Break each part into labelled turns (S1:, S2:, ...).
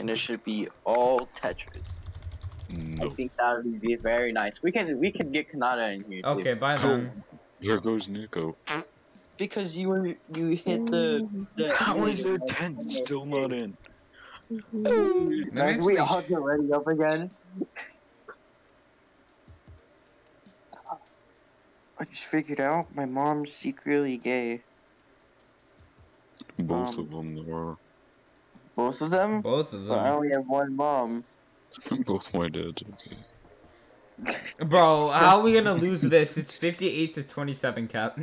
S1: and it should be all Tetris. I think that would be very nice. We can we can get Kanata in here too.
S2: Okay, bye then.
S3: There goes Nico.
S1: Because you were you hit the. the
S3: How is there 10 still not in?
S2: Let me
S1: Like, we all get ready up again. I just figured out my mom's secretly gay.
S3: Both
S1: Um,
S3: of them are.
S1: Both of them?
S2: Both of
S1: But I only have one mom.
S3: Both my dads, okay.
S2: Bro, how are we gonna lose this? It's 58 to 27, Cap.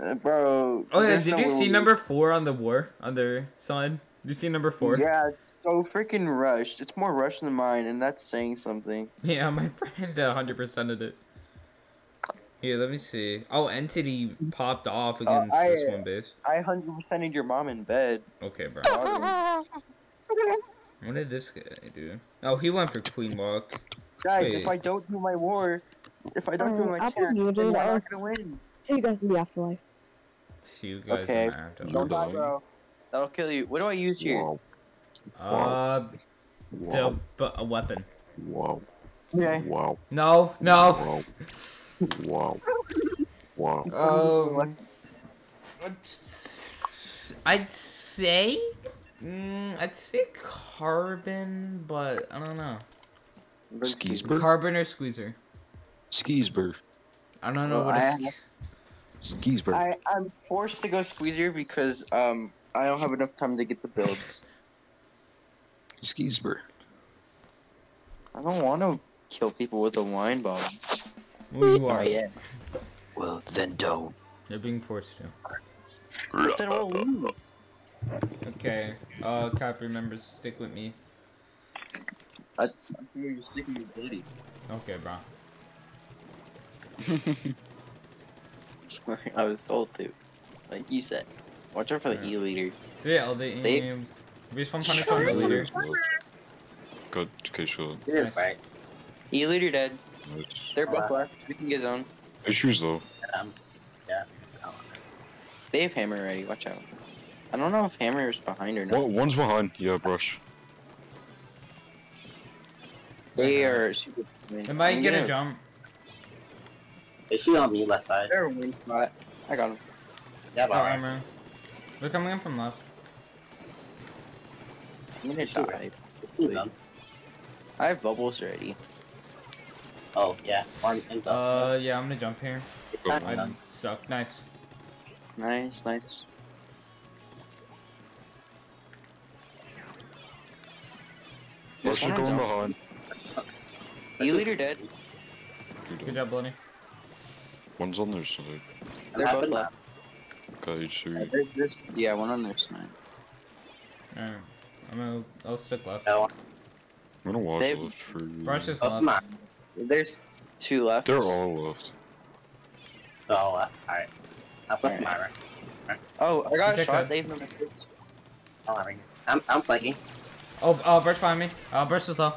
S1: Uh, bro.
S2: Oh yeah, did
S1: no
S2: you see
S1: we-
S2: number four on the war on their side? Did you see number four?
S1: Yeah, so freaking rushed. It's more rushed than mine, and that's saying something.
S2: Yeah, my friend 100% of it. Here, let me see. Oh, Entity popped off against
S1: I-
S2: this one base.
S1: I 100%ed your mom in bed.
S2: Okay, bro. What did this guy do? Oh, he went for Queen Walk.
S1: Guys,
S2: Wait.
S1: if I don't do my war, if I don't do
S4: Uh,
S1: my
S4: I'll
S1: attack, then. I'm not gonna win.
S4: See you guys in the afterlife.
S2: See you guys
S1: Okay.
S2: in the
S3: afterlife.
S1: Don't die, bro. That'll kill you. What do I use here?
S3: Wow.
S2: Uh, the, but a weapon.
S3: Wow.
S1: Okay.
S3: Wow.
S2: No, no.
S3: Wow. Wow.
S2: Um, I'd say, mm, I'd say carbon, but I don't know.
S3: Skeesber?
S2: Carbon or squeezer.
S3: Skeesber.
S2: I don't know
S1: Well,
S2: what
S1: I
S2: a
S1: have-
S3: Skeesber.
S1: I, I'm forced to go squeezer because um I don't have enough time to get the builds.
S3: Skeesber.
S1: I don't want to kill people with a wine bomb.
S2: Well, you are.
S1: yeah.
S3: Well, then don't.
S2: You're being forced to.
S1: Then we'll lose.
S2: Okay. Uh, Cap remembers stick with me.
S1: I That's you're sticking with Bloody.
S2: Okay, bro.
S1: I was told to. Like you said. Watch out for the
S2: Yeah.
S1: E leader.
S2: Yeah, they,
S1: They-
S2: they respawn punish on the leader.
S3: Good. Okay, sure.
S2: Nice.
S1: E leader dead.
S3: Nice.
S1: They're both left. We can get zone.
S3: Issues though. Yeah.
S1: They have hammer ready. Watch out. I don't know if hammer is behind or not.
S3: Well, one's behind. Yeah, brush.
S1: They are super.
S2: They might
S1: I'm
S2: get a
S1: gonna-
S2: jump.
S5: Is she on me left side?
S1: They're a win spot. I got him.
S5: Yeah,
S2: Oh,
S5: but alright.
S2: armor. They're coming in from left.
S1: I'm gonna
S5: Sure.
S1: die.
S5: Two.
S1: I have bubbles ready.
S5: Oh yeah, one ends up.
S2: Uh, yeah, I'm gonna jump here.
S3: Go.
S5: I'm
S2: I'm
S5: done.
S2: stuck. Nice.
S1: Nice, nice.
S3: Brush is
S1: There's one
S3: going behind.
S1: E leader dead.
S3: Good.
S2: Good job, Bloody.
S3: One's on their side.
S1: They're both left.
S3: Okay, so
S1: Yeah, there's Yeah, one on their side.
S2: Alright. I'm gonna. I'll stick left.
S3: I'm gonna watch
S1: They-
S3: left for.
S2: Brush is
S5: oh,
S2: left.
S5: Smart.
S1: There's two left.
S3: They're all left.
S5: Oh, uh, alright. I'll put
S1: Alright.
S5: Samara.
S1: Oh, I got a shot. They have no methods.
S5: Oh, I'm, I'm, I'm flanking.
S2: Oh, uh, Burst behind me. Uh, Burst is low.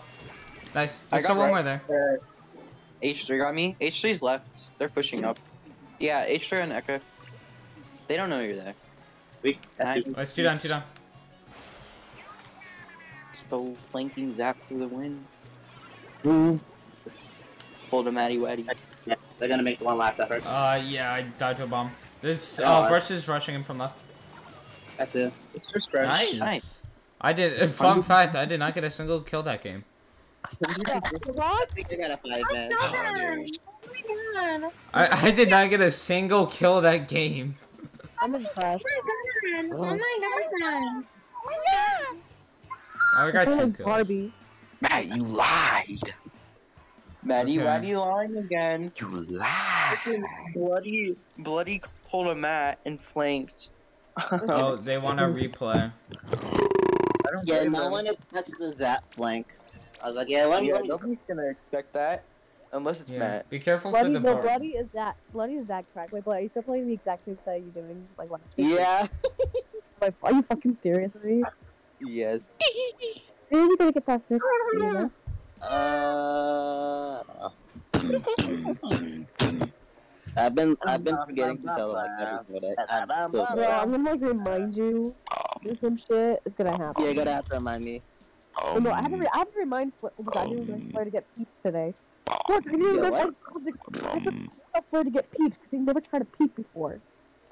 S2: Nice.
S1: I
S2: There's
S1: got
S2: still one more there.
S1: Uh, H3 got me. H3's left. They're pushing up. Yeah, H3 and Echo. They don't know you're there.
S5: We,
S1: Nice.
S2: Oh, it's two down, two down.
S1: Still flanking Zap for the win.
S5: Mm.
S1: Hold a Matty Waddy.
S5: Yeah, they're gonna make one last effort.
S2: Uh, yeah, I died to a bomb. There's.
S5: Oh,
S2: Uh,
S5: I-
S2: Burst is rushing him from left.
S5: That's it.
S1: It's just fresh.
S2: Nice.
S1: Nice.
S2: I did. Fun fact: I did not get a single kill that game.
S5: I think they got a five man.
S3: Oh, there's-
S2: I, I did not get a single kill that game.
S4: I'm impressed.
S6: Oh my god!
S2: I got
S4: I'm
S2: two
S4: like
S2: kills.
S4: Barbie.
S3: Matt, you lied.
S1: Matty
S2: Okay.
S1: Waddy lying again.
S3: You lied.
S1: Bloody, bloody pulled a mat and flanked.
S2: Oh, they want to replay.
S1: I don't
S5: Yeah,
S1: blame
S5: no
S1: them.
S5: one expects the zap flank. I was like, yeah, let me,
S1: Yeah,
S5: let me.
S1: nobody's gonna expect that unless it's
S2: Yeah.
S1: Matt.
S2: Be careful
S4: Bloody,
S2: for the
S4: no,
S2: bar.
S4: Bloody is that. Bloody is that crack. Wait, Bloody, are you still playing the exact same side you're doing like last week?
S5: Yeah.
S4: Like, are you fucking serious with me?
S5: Yes.
S4: Maybe you gotta get past this.
S5: Uh, I don't know. I've been I've been forgetting to tell them like every minute. I'm so
S4: Bro,
S5: sorry.
S4: I'm gonna like remind you. do some shit, it's gonna happen.
S7: Yeah, you're gonna have to remind me.
S4: Oh, no, I have to, re- I have to remind Flair because I didn't Flair to get peeps today. Look, I didn't
S7: Yeah,
S4: remember? I told Flair to get peeps because he never tried to peep before.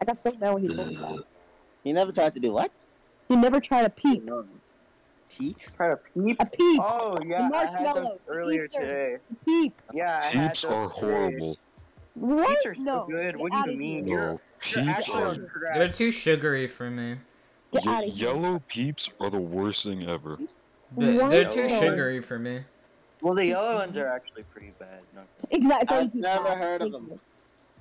S4: I got so mad when he told me that.
S7: You never tried to do what?
S4: He never tried to peep.
S7: Peek?
S1: Try to peep.
S4: A peep.
S1: Oh yeah, I had those earlier
S4: Easter.
S1: today.
S4: A peep.
S1: Yeah, I had
S3: Peeps
S1: those
S3: are
S1: today.
S3: horrible.
S4: What?
S1: Peeps are so
S4: no.
S1: good.
S4: Get
S1: What do you mean?
S4: Here.
S3: No,
S1: You're
S3: peeps are.
S2: They're too sugary for me.
S3: Ye-
S4: out of here.
S3: yellow peeps are the worst thing ever.
S2: They-
S4: What?
S2: They're too sugary for me.
S1: Well, the yellow ones are actually pretty bad. No.
S4: Exactly.
S7: I've never heard of them.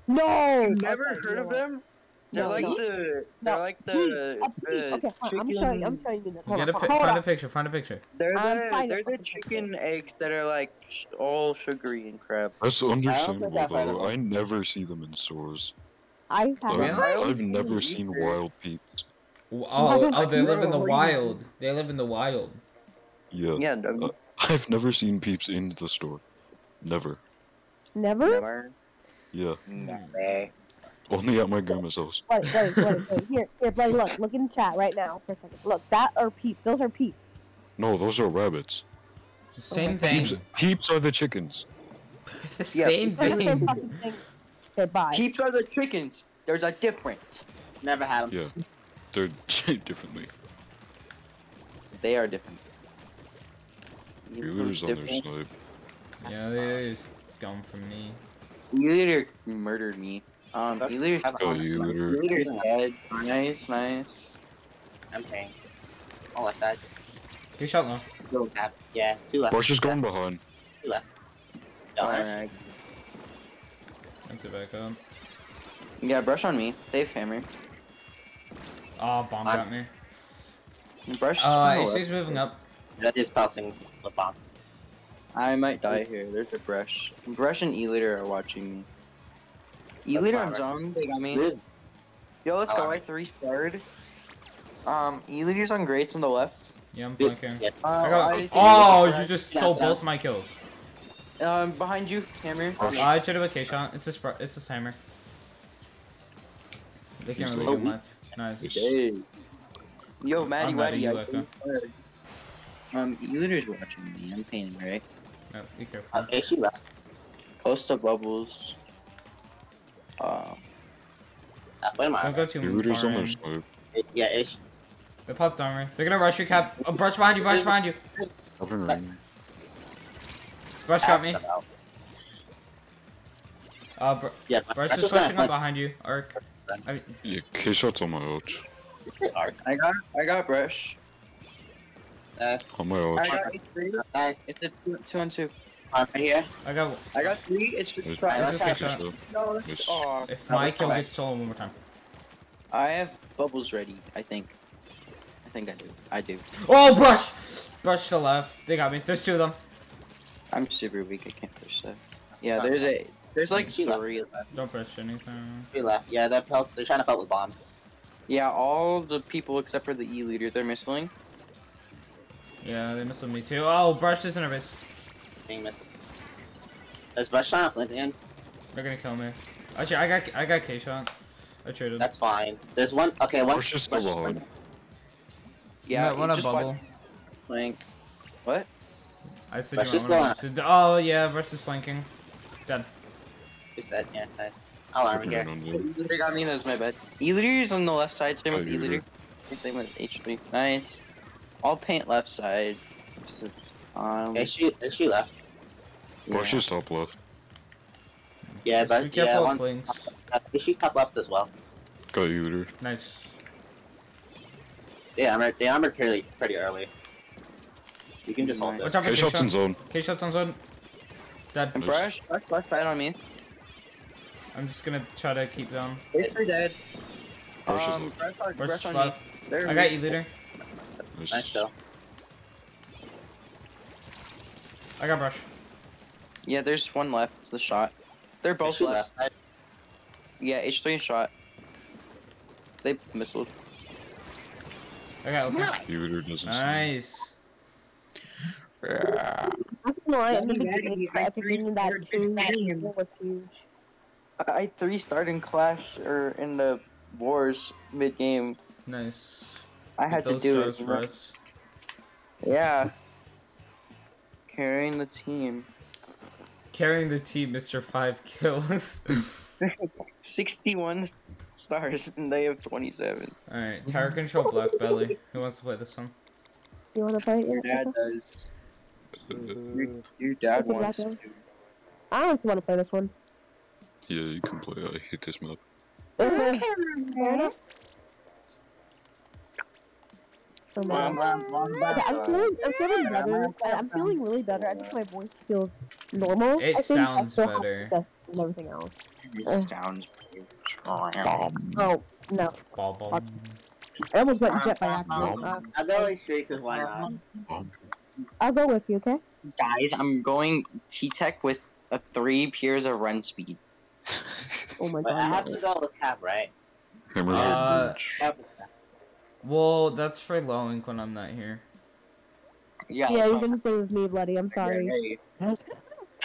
S4: No.
S1: You've never heard of them? They're
S4: No.
S1: like
S4: No.
S1: the. They're
S4: No.
S1: like the.
S4: A peep.
S1: the
S4: Okay, fine. I'm showing. I'm
S1: chicken-
S4: showing you this. Hold
S2: Get
S4: on.
S2: a pi-
S4: hold
S2: find
S4: on.
S2: a picture. Find a picture.
S1: They're the.
S4: trying
S1: They're the
S4: find a
S1: chicken eggs that are like sh- all sugary and crap.
S3: That's understandable
S7: I've heard of
S3: though. I never see them in stores.
S4: I have.
S3: I've,
S2: Really?
S3: I've never seen wild peeps.
S2: Oh, oh, they live in the wild. They live in the wild.
S3: Yeah.
S1: Yeah.
S3: Uh, I've never seen peeps in the store. Never.
S4: Never.
S1: never.
S3: Yeah.
S1: Never.
S3: Only at my grandma's house.
S4: Wait, wait, wait, wait. Here, here, Blake, look, look in the chat right now for a second. Look, that are peeps. Those are peeps.
S3: No, those are rabbits.
S2: Same
S3: Peeps,
S2: thing.
S3: peeps are the chickens.
S2: It's the
S1: Yeah,
S2: same
S4: They're the same
S2: thing.
S4: thing. Okay, bye.
S1: Peeps are the chickens. There's a difference.
S7: Never had them.
S3: Yeah. They're shaped differently.
S1: They are different.
S3: Wheeler's on their
S1: Different.
S3: side.
S2: Yeah, they just gone from me.
S1: Eulater murdered me. Um,
S7: That's-
S1: Eulater's
S7: that's
S3: Go,
S7: awesome.
S3: Eulater.
S1: Eulater's dead. Nice, nice.
S7: I'm paying. Oh, what's that?
S2: You shot low.
S7: Go tap. Yeah, two left.
S3: Bush is going behind.
S7: Two left. No,
S1: Alright.
S2: Let's get back up.
S1: Yeah, brush on me. Save hammer.
S2: Oh, bomb
S7: I'm-
S2: got me.
S1: Brush.
S2: Uh,
S1: on the
S2: moving up.
S7: That is pelting the bomb.
S1: I might die here. There's a brush. Brush and Eulater are watching me.
S7: That's
S1: Eulater
S7: fine,
S1: on
S7: right?
S1: zone. They got me.
S7: This-
S1: Yo, let's
S7: I
S1: go.
S7: like
S1: I three starred. Um, Eulater's on greats on the left.
S2: Yeah, I'm
S7: Yeah,
S2: flanking.
S7: yeah.
S1: Uh,
S2: I got.
S1: I-
S2: Oh, you just stole
S7: it's
S2: both
S7: out.
S2: my kills.
S1: Um, behind you, hammer.
S3: Oh,
S2: Uh, I should have a K shot. It's this. It's this timer. They can't really
S3: low.
S2: do much. Nice.
S1: Hey. Yo, Maddie,
S2: I'm
S1: Maddie,
S2: ready,
S1: I
S2: you
S1: think- Um, Eulater's watching me. I'm paying, right?
S2: No, be careful.
S7: Okay, she left.
S1: Close to bubbles. Uh,
S7: Uh, wait a
S2: Don't go too
S3: Wheeler's
S2: far
S3: on their
S2: in.
S3: side.
S7: It- yeah, it's
S2: They popped armor. They're gonna rush your cap. Oh, brush behind you. Brush behind you.
S3: Having ring.
S2: Brush got me. Uh, br-
S7: Yeah,
S2: brush is pushing up behind you. Arc. I mean,
S3: Yeah, K shot's on my ouch.
S7: the arc.
S1: I got, I got brush.
S7: That's
S3: On my
S1: I got three.
S7: nice.
S1: It's a two, two and two.
S7: On right here.
S2: I got.
S1: I got three. It's just
S3: Nice.
S1: try.
S2: Shot.
S1: No, this
S3: Nice.
S1: oh,
S2: If
S7: That
S2: my
S7: was
S2: kill gets stolen one more time.
S1: I have bubbles ready. I think. I think I do. I do.
S2: Oh, brush! Brush to the left. They got me. There's two of them.
S1: I'm super weak. I can't push that. Yeah, there's a. There's like
S7: She left.
S1: three left.
S2: Don't push anything.
S7: She left. Yeah, they're they're trying to fight with bombs.
S1: Yeah, all the people except for the E leader, they're missing.
S2: Yeah, they missed me too. Oh, brush is in a base.
S7: Being missed. There's Brush trying flint in.
S2: They're gonna kill me. Actually, I got I got K shot. I traded.
S7: That's fine. There's one. Okay, one.
S3: Bush is still
S7: Brush.
S1: Yeah,
S2: one
S1: you
S2: a bubble.
S1: watch flank. What?
S2: I said
S7: Brush
S2: you
S7: is
S2: want one. Oh yeah, versus is flanking. Dead.
S7: Is that? Yeah, nice. I'll arm
S3: Having
S7: here.
S3: ring on
S1: E got me. That was my bad. E leader's on the left side. Same
S3: Oh,
S1: with E
S3: E-leader.
S1: leader. Same with H3. Nice. I'll paint left side. This is, Um,
S7: Okay, she she left.
S3: Bush
S1: yeah.
S3: is top left.
S7: Yeah, but
S2: be
S7: yeah,
S2: of
S7: one.
S2: flanks.
S7: Uh, she's top left as well.
S3: Got Euler.
S2: Nice.
S7: Yeah, armored, they armored pretty pretty early. You can just hold
S1: Nice.
S7: this.
S2: Watch out for
S3: K
S2: K
S3: shot's in zone.
S2: K shot's on zone. Dead.
S1: And brush. Brush left side on me.
S2: I'm just gonna try to keep down.
S1: H3 dead.
S3: Brush is
S1: Um,
S3: left.
S1: brush, on-
S2: Brush
S1: brush on
S2: left. I got you, leader.
S3: Nice.
S7: Nice though.
S2: I got brush.
S1: Yeah, there's one left. It's the shot. They're both left.
S7: left.
S1: Yeah, H3 shot. They missiled.
S2: I got open.
S3: Euler doesn't see.
S2: Nice.
S3: Yeah.
S4: I'm gonna lie, in the
S6: Yeah,
S4: beginning,
S6: you-
S4: at
S6: I
S4: the that
S6: three
S4: two was huge.
S1: I three starred in Clash or in the Wars mid game.
S2: Nice.
S1: I had to do
S2: stars
S1: it.
S2: for us.
S1: Yeah. Carrying the team.
S2: Carrying the team, Mr. Five Kills.
S1: 61 stars and they have 27.
S2: Alright, Tower Control Black Belly. Who wants to play this one?
S4: You want to play it?
S1: Your dad does. Your, your dad
S4: What's
S1: wants to.
S4: I honestly want to play this one.
S3: Yeah, you can play. I hate this map.
S4: Fair enough. So I'm feeling, I'm feeling better. I- I'm feeling really better. I think my voice feels normal.
S2: It
S4: I think I
S2: sounds
S4: still have
S2: better.
S4: And everything else.
S1: It sounds pretty strong.
S4: Oh no!
S2: Ball ball.
S4: I almost went jet by accident. Uh,
S5: I'll go like straight because why not?
S3: Um,
S4: I'll go with you, okay?
S1: Guys, I'm going T-Tech with a three peers of run speed.
S4: Oh my
S5: But I have
S4: god.
S5: to go with Cap, right?
S3: Hammerhead
S2: Uh,
S3: Bridge.
S5: Cap.
S2: Well, that's for low ink when I'm not here.
S1: Yeah.
S4: Yeah, you're gonna stay with me, bloody. I'm sorry.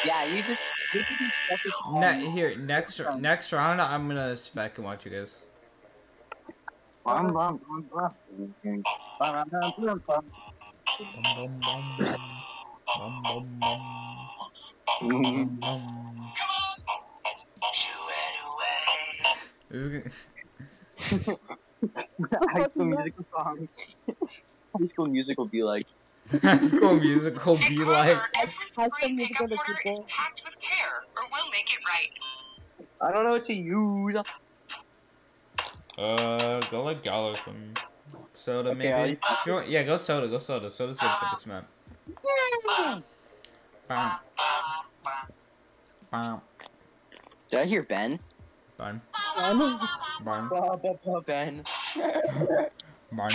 S1: Yeah, you just. You just be stuck with
S2: Ne- here, next next round, I'm gonna spec and watch you guys.
S1: Bum, bum, bum, bum. Bum, bum, bum, bum, bum.
S2: Bum, bum, bum. Bum, bum, bum. Bum, bum. This is good.
S1: High School Musical songs. High School Musical be like.
S2: High School Musical be like.
S4: High School Musical to people.
S8: packed with care, or we'll make it right.
S1: I don't know what to use.
S2: Uh, go like Gallatin. Soda
S1: Okay,
S2: maybe.
S1: I'll-
S2: you want- yeah, go soda. Go soda. Soda's good for this map. Bam. Bam.
S1: Did I hear Ben?
S2: Bam.
S4: Um,
S2: Bam.
S1: Ba, ba, ba, Ben.
S2: Bam.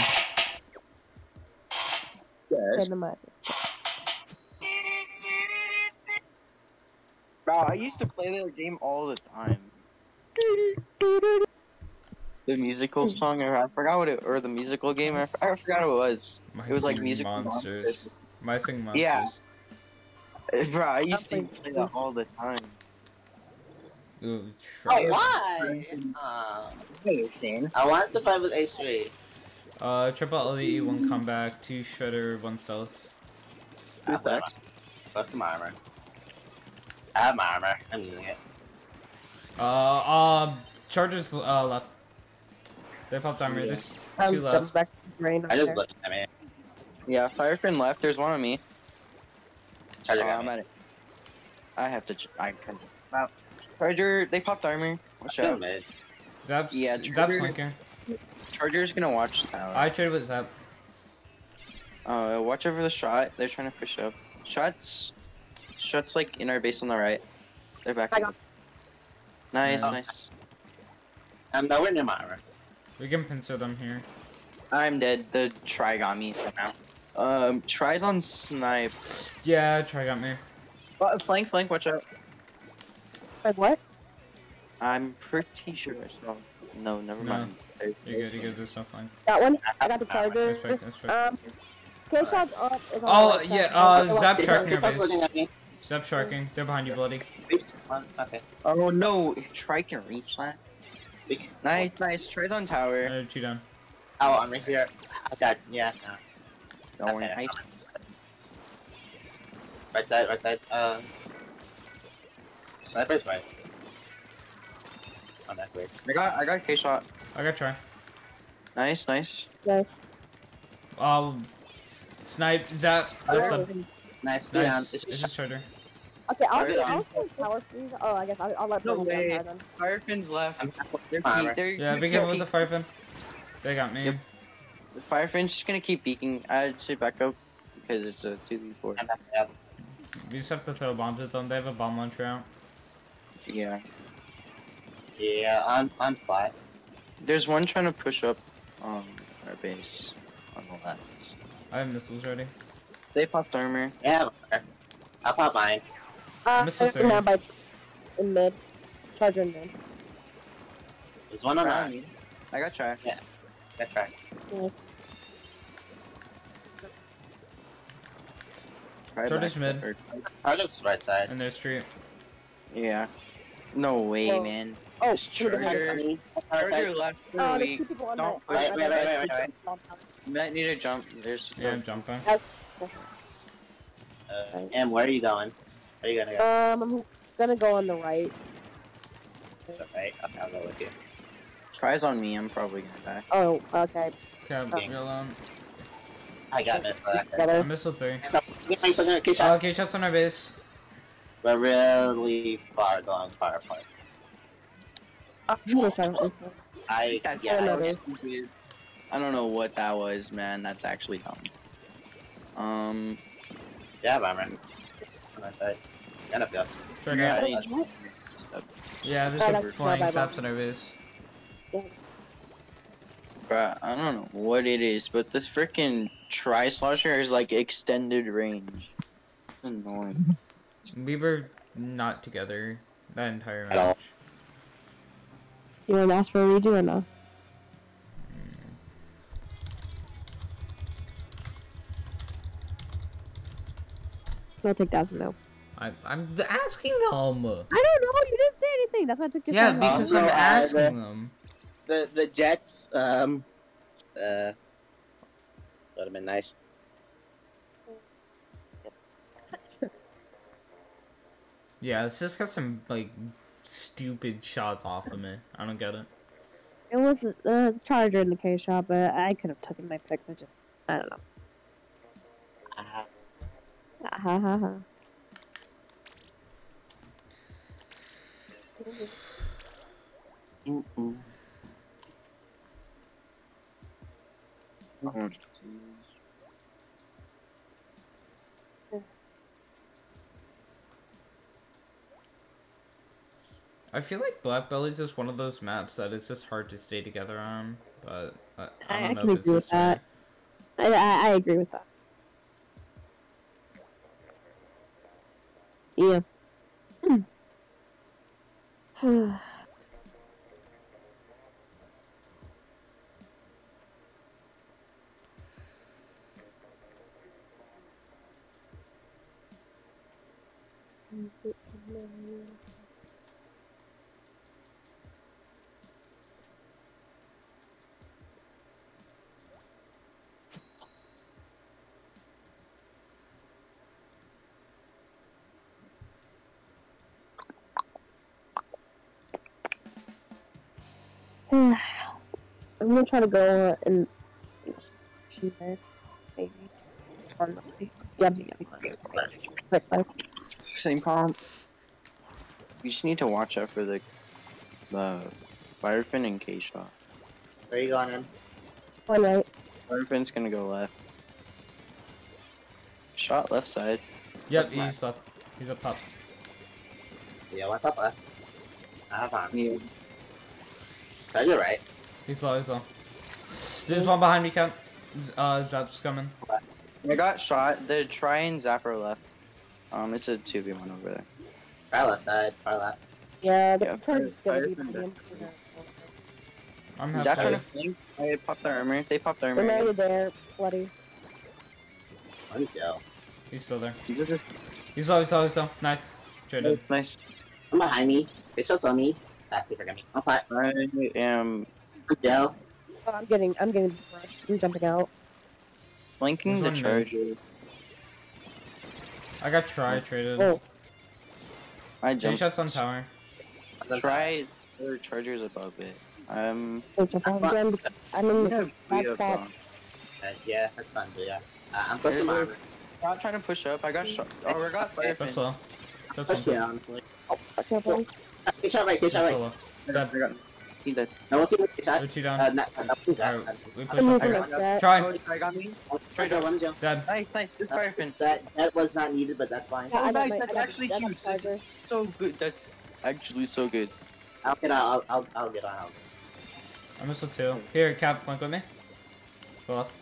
S4: send.
S1: Bro, I used to play that game all the time. The musical song, or I forgot what it, or the musical game, I forgot what it was.
S2: My
S1: It was like musical
S2: monsters. My sing monsters.
S1: Yeah. Bro, I used to play that all the time.
S2: Ooh,
S5: Oh, why? Uh, I wanted to fight with H3.
S2: Uh, triple LE, one comeback, two shredder, one stealth.
S5: I have my- What's armor? I have my armor. I'm using it.
S2: Uh, um, chargers uh left. They popped armor. There's
S4: Um,
S2: two
S4: comes
S2: left.
S4: back to the brain
S5: I
S4: right
S5: just
S4: there.
S5: looked at me.
S1: Yeah, Firefin left. There's one on me.
S5: Charger
S1: Oh, I'm at it. I have to. Ch- I can. Wow. Charger, they popped armor. Watch
S5: Still
S1: out.
S5: mid.
S2: Zap's,
S1: Yeah,
S2: Zap's
S1: trigger-
S2: linking.
S1: Charger's gonna watch tower.
S2: I traded with Zap.
S1: Uh, watch over the shot. They're trying to push up. Shots. Shots like in our base on the right. They're back.
S4: I
S1: Nice,
S5: Yeah.
S1: nice.
S5: I'm nowhere near my armor.
S2: We can pincer them here.
S1: I'm dead. The try got me somehow. Um, tries on snipe.
S2: Yeah, try got me.
S1: Uh, flank, flank. Watch out.
S4: Like what?
S1: I'm pretty sure I saw. No, never
S2: No.
S1: mind.
S2: You're good, you're good, there's no flank.
S4: That one?
S5: I
S4: I got the
S5: have my armor.
S4: charger.
S2: Nice pick, nice.
S4: Um, K shot's up. Is
S2: Oh,
S4: right
S2: yeah, uh, Zap
S4: watch-
S2: shark
S5: Stop
S2: base. Zap sharking. They're behind you, bloody.
S5: Okay.
S1: Oh no! Try can reach that. Nice, nice. Tries on tower.
S2: Uh, two down.
S5: Oh, I'm right here. I got, yeah, no.
S1: Don't worry. Nice.
S5: Right side, right side. Uh, sniper's right. Oh, that great.
S1: I got, I got K shot.
S2: I got try.
S1: Nice, nice.
S4: Nice.
S2: Um, snipe, Zap, Zap's up.
S5: Nice, two down.
S2: Nice.
S5: It's
S2: It's
S5: just
S2: just shredder.
S4: Okay, I'll
S5: Right
S4: do. I'll do power freeze. Oh, I guess I'll, I'll let
S1: No
S4: them
S1: way. Firefin's left.
S5: I'm
S1: They're, they're
S2: Yeah,
S1: keep
S2: be careful with the
S1: keep-
S2: Firefin. They got me.
S1: Yep. The Firefin's just gonna keep peeking. I'd say back up because it's a two v four.
S5: I'm back up.
S2: We just have to throw bombs at them. They have a bomb launcher out.
S1: Yeah.
S5: Yeah, I'm I'm flat.
S1: There's one trying to push up um our base on the left.
S2: I have missiles ready.
S1: They popped armor.
S5: Yeah, I'll pop mine.
S4: Uh,
S2: Missile
S4: there's
S2: thirty.
S4: now by in mid. Charger in mid.
S5: There's one on
S1: Try on
S5: mine.
S1: me. I got try.
S5: That's right.
S4: Nice.
S1: Try
S2: Charger's
S1: back
S2: mid.
S1: or-
S5: Target's right side.
S2: In their street.
S1: Yeah. No way,
S4: Whoa.
S1: man.
S4: Oh,
S1: Just
S4: two to the
S1: Charger.
S4: right.
S5: Right
S1: Charger left.
S4: Oh, there's two people on
S1: Don't
S4: right.
S1: push
S5: Wait, wait, wait, wait, wait, wait.
S1: You might need to jump. There's
S2: Yeah, I'm jumping.
S5: Uh, Em, where are you going? Where are you gonna go?
S4: Um, I'm gonna go on the right.
S5: Right? Okay, I'll go with you.
S1: tries on me. I'm probably gonna die.
S4: Oh, okay.
S2: Cap,
S5: Okay.
S2: you're alone.
S5: I got this. Uh,
S4: Better.
S2: I'm missile three. Oh, okay, shots on our base.
S5: We're really far going far apart.
S4: I'm gonna this one.
S5: I
S1: That
S5: yeah.
S4: I
S5: I,
S4: know.
S1: I don't know what that was, man. That's actually dumb. Um.
S5: yeah, armor. I'm gonna say. Gonna go.
S1: Yeah,
S2: Yeah,
S1: I-
S2: there's
S4: Oh,
S2: a flying
S4: my bad.
S2: zaps on our base.
S1: Bruh, I don't know what it is, but this freaking tri slosher is like extended range. It's annoying.
S2: We were not together that entire
S5: At all.
S4: You want to ask for a redo or no? I'll take that as a no.
S2: I, I'm asking them.
S4: I don't know. You didn't say anything. That's why I took your
S2: Yeah,
S4: time.
S2: because
S5: Also,
S2: I'm
S5: uh,
S2: asking
S5: the-
S2: them.
S5: The the Jets. Um. Uh. Would have been nice.
S2: Yeah, it's just got some like stupid shots off of me. I don't get it.
S4: It was the uh, charger in the K shop, but I could have taken my picks. I just, I don't know.
S5: Uh,
S4: Ha ha ha ha.
S5: mm-mm.
S2: I feel like Blackbelly is just one of those maps that it's just hard to stay together on. But I, I
S4: I-
S2: don't
S4: I
S2: know if it's
S4: agree with
S2: just
S4: that. I, I, I agree with that. Yeah. Hmm. I'm gonna try to go and cheaper, maybe. Um,
S1: same comp. You just need to watch out for the the firefin and K shot.
S5: Where are you going in?
S4: one right.
S1: Firefin's gonna go left. Shot left side.
S2: Yep,
S5: What's
S2: he's up. He's up top.
S5: Yeah, what's up, left? I have armor.
S1: Yeah.
S5: So you're right.
S2: He's low. He's low. There's one behind me, Cap. Z- Uh, Zap's coming.
S1: I got shot. The try and zapper left. Um, it's a two v one over there.
S5: Far left side, far left.
S4: Yeah, the
S1: Yeah,
S4: turn's gonna
S1: fire
S4: be
S1: from
S4: pretty
S1: the-
S4: important.
S2: I'm
S1: Is that trying to
S2: halfway.
S1: flank? I popped their armor. They popped their armor.
S4: We're already there, bloody.
S5: One kill.
S2: He's still there.
S1: These are the-
S2: He's low. He's low. He's low. Nice. Traded.
S1: Nice.
S5: Come behind me. They shot on me. Please forget me. I'm fine.
S1: I am
S5: I'm
S4: Oh, I'm getting, I'm getting brushed. I'm jumping out.
S1: flanking the
S2: There's
S1: charger.
S2: I got try traded.
S4: Oh,
S1: I
S2: Two
S1: jumped.
S2: shots on tower.
S1: Tries. Their charger's above it. Um.
S4: I'm jumping out again because I'm in the
S1: Yeah,
S4: bad spot.
S5: Uh, yeah, that's fun, too, yeah. Uh, I'm pushing
S1: There's
S5: my
S1: a-
S5: armor.
S1: Stop trying to push up. I got shot. Oh, I got fire.
S2: That's
S1: firefin.
S2: low. That's
S5: Push
S2: one.
S5: yeah, honestly.
S4: Watch out, boys.
S5: Uh, Get shot right, get
S2: He's
S5: shot right.
S2: low. Dead.
S1: I got. He dead.
S5: No, what's it? Get shot.
S2: Two down.
S5: Uh, not, not, please,
S2: Alright, we
S4: I'm
S2: push up.
S4: moving
S1: I
S4: like
S1: got-
S4: that.
S2: Try.
S1: Oh, I got me.
S5: Try to one, Joe.
S2: Dead.
S1: Nice, nice. This
S5: Uh,
S1: firefin.
S5: That, that was not needed, but that's fine.
S4: Yeah, I
S1: Oh,
S4: got
S1: nice.
S4: my-
S1: That's
S4: I got-
S1: actually
S4: I got
S1: huge. This
S4: charger.
S1: is so good. That's actually so good.
S5: I'll get out, I'll, I'll, I'll get on. I'll...
S2: I'm missile two. Here, Cap, flank with me. Go left.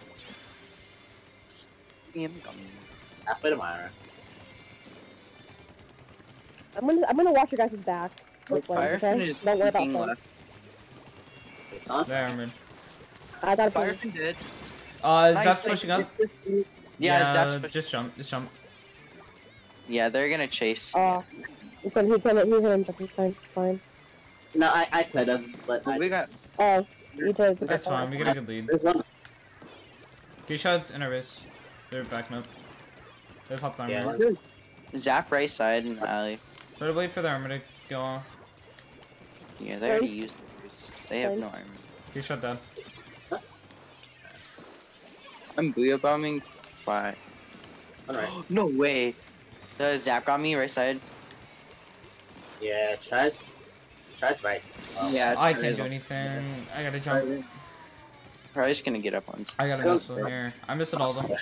S5: I'll put him on armor.
S4: I'm gonna, I'm gonna watch your guys' back. Look,
S1: Firefin
S4: okay?
S1: is
S4: Don't worry about
S1: flanking left.
S5: It's on.
S2: There, armored.
S4: I got a plan.
S1: Firefin dead.
S2: Uh,
S1: Nice,
S2: Zap's
S1: nice.
S2: pushing up.
S1: Yeah, Zap's pushing.
S2: just jump. Just jump.
S1: Yeah, they're gonna chase.
S4: Oh, he couldn't, he couldn't, he couldn't jump. He's fine, he's fine.
S5: No, I, I could have, but
S1: Oh,
S5: I,
S1: we got.
S4: Oh, you did.
S2: That's fine. We get a good lead.
S5: there's one.
S2: Key shots in our wrist. They're backing up. They popped armor.
S5: Yeah.
S1: This is Zap right side in the alley.
S2: Better wait for the armor to go off.
S1: Yeah, they already used theirs. They have no armor.
S2: You shut down.
S5: Nice.
S1: I'm booyah bombing. Why?
S5: Alright.
S1: No way. The Zap got me right side.
S5: Yeah, tries. Tries right. Well,
S1: Yeah,
S2: I can't do
S1: well.
S2: anything. I gotta jump.
S1: Probably just gonna get up once.
S2: I gotta missile here. I'm missing all of them.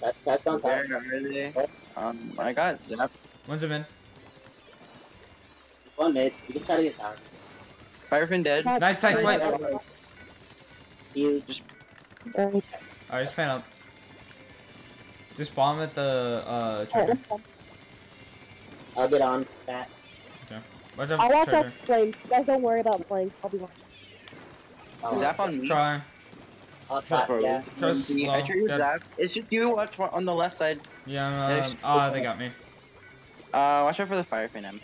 S5: That, that's on top.
S1: Where are they? Um, I got Zap.
S2: One's a min.
S5: One mid. You can try to get down.
S1: Firefin dead.
S2: Nice, nice,
S1: Nice.
S2: wipe.
S5: Huge.
S4: Alright.
S2: Alright, just pan up. Just bomb at the uh
S4: Alright,
S2: trigger.
S5: I'll get on that.
S2: Watch out
S4: I'll
S2: for
S4: watch out for flames. You guys don't worry about flames. I'll be watching.
S5: Um,
S1: Zap on me.
S2: Try.
S5: I'll try.
S1: Bro,
S5: Yeah.
S1: it's-
S2: Trust
S1: me.
S2: slow.
S1: I treat you
S2: Dead.
S1: Zap. It's just you watch on the left side.
S2: Yeah,
S1: There's-
S2: um, ah, they got me.
S1: Uh, watch out for the Firefin M.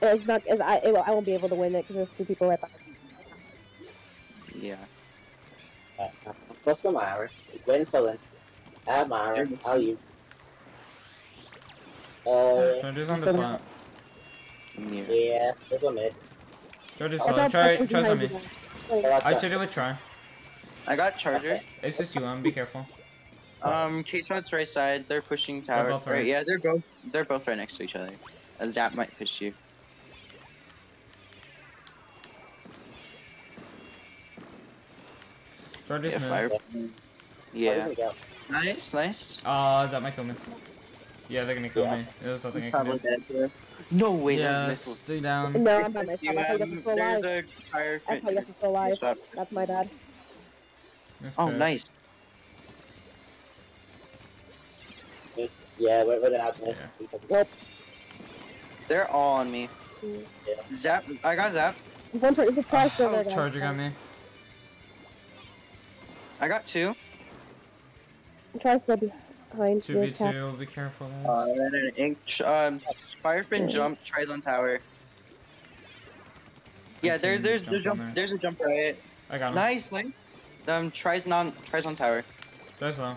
S4: It's not. It's, I. It, I won't be able to win it because there's two people right behind. me.
S1: Yeah.
S5: Uh, Close to my armor. Wait until then. I'm my armor. I'll use. Uh,
S2: Charger's on the plant.
S1: Yeah.
S5: yeah, there's a mid.
S2: Charger's
S4: Watch
S2: slow.
S4: out,
S2: Try,
S4: flames
S2: try's on
S4: behind
S2: me.
S4: you guys.
S5: Hey,
S4: Flames.
S5: watch
S2: I
S5: out.
S2: tried it with try.
S1: I got Charger.
S2: It's just you, um, be careful.
S1: Um, K shot's right side. They're pushing tower.
S2: both
S1: right.
S2: right.
S1: Yeah, they're both. They're both right next to each other. A Zap might push you.
S2: Charger's
S1: Yeah, fire. Yeah.
S5: did we go?
S1: Nice, nice.
S2: Ah, that might kill me. Yeah, they're gonna kill
S5: Yeah.
S2: me. There's nothing I can do.
S1: No way.
S2: Yeah,
S1: those missiles.
S2: stay down.
S4: No, I'm by myself.
S1: You,
S4: I thought you
S1: um,
S4: still
S1: there's
S4: alive.
S1: a fire.
S4: I thought you guys still alive. That's my bad.
S2: Nice
S1: Oh,
S2: pick.
S1: nice.
S5: Yeah, we're, we're gonna have to.
S4: Nope.
S1: They're all on me.
S4: Mm.
S1: Zap. I got Zap.
S4: One per- it's a try still there,
S2: Oh,
S4: guys.
S2: Charger me.
S1: I got two.
S4: Try still behind
S2: Two
S4: your
S2: v
S4: cap.
S2: two. Be careful.
S1: Uh, and an ink. Um, Firefin jump. Tries on tower. Yeah,
S2: I
S1: there's there's
S2: jump
S1: the
S2: on
S1: jump.
S2: there.
S1: There's a jump right.
S2: I got him.
S1: Nice, nice. Um, tries on tries on tower.
S2: There's low.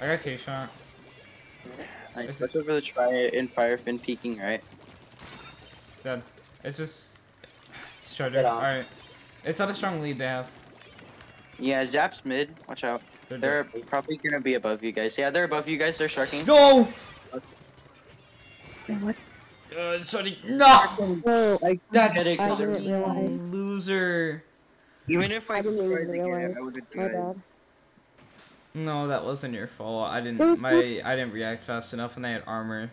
S2: I got K shot.
S1: Nice.
S2: Is
S1: Look over the try and Firefin peeking right.
S2: Dead. It's just. It's Charger.
S5: Get off.
S2: Alright. It's not a strong lead they have.
S1: Yeah, Zap's mid. Watch out.
S2: They're,
S1: They're probably gonna be above you guys. Yeah, they're above you guys. They're sharking.
S2: No!
S4: Wait, what?
S2: Uh, sorry. No!
S4: Whoa, I,
S2: That
S1: Get it,
S4: I
S1: 'cause they're-
S4: didn't
S2: loser.
S1: Even if I,
S4: I didn't
S1: tried
S4: even
S1: to get it,
S4: realize.
S1: I would've
S4: My bad.
S2: No, that wasn't your fault. I didn't. My I didn't react fast enough, and they had armor.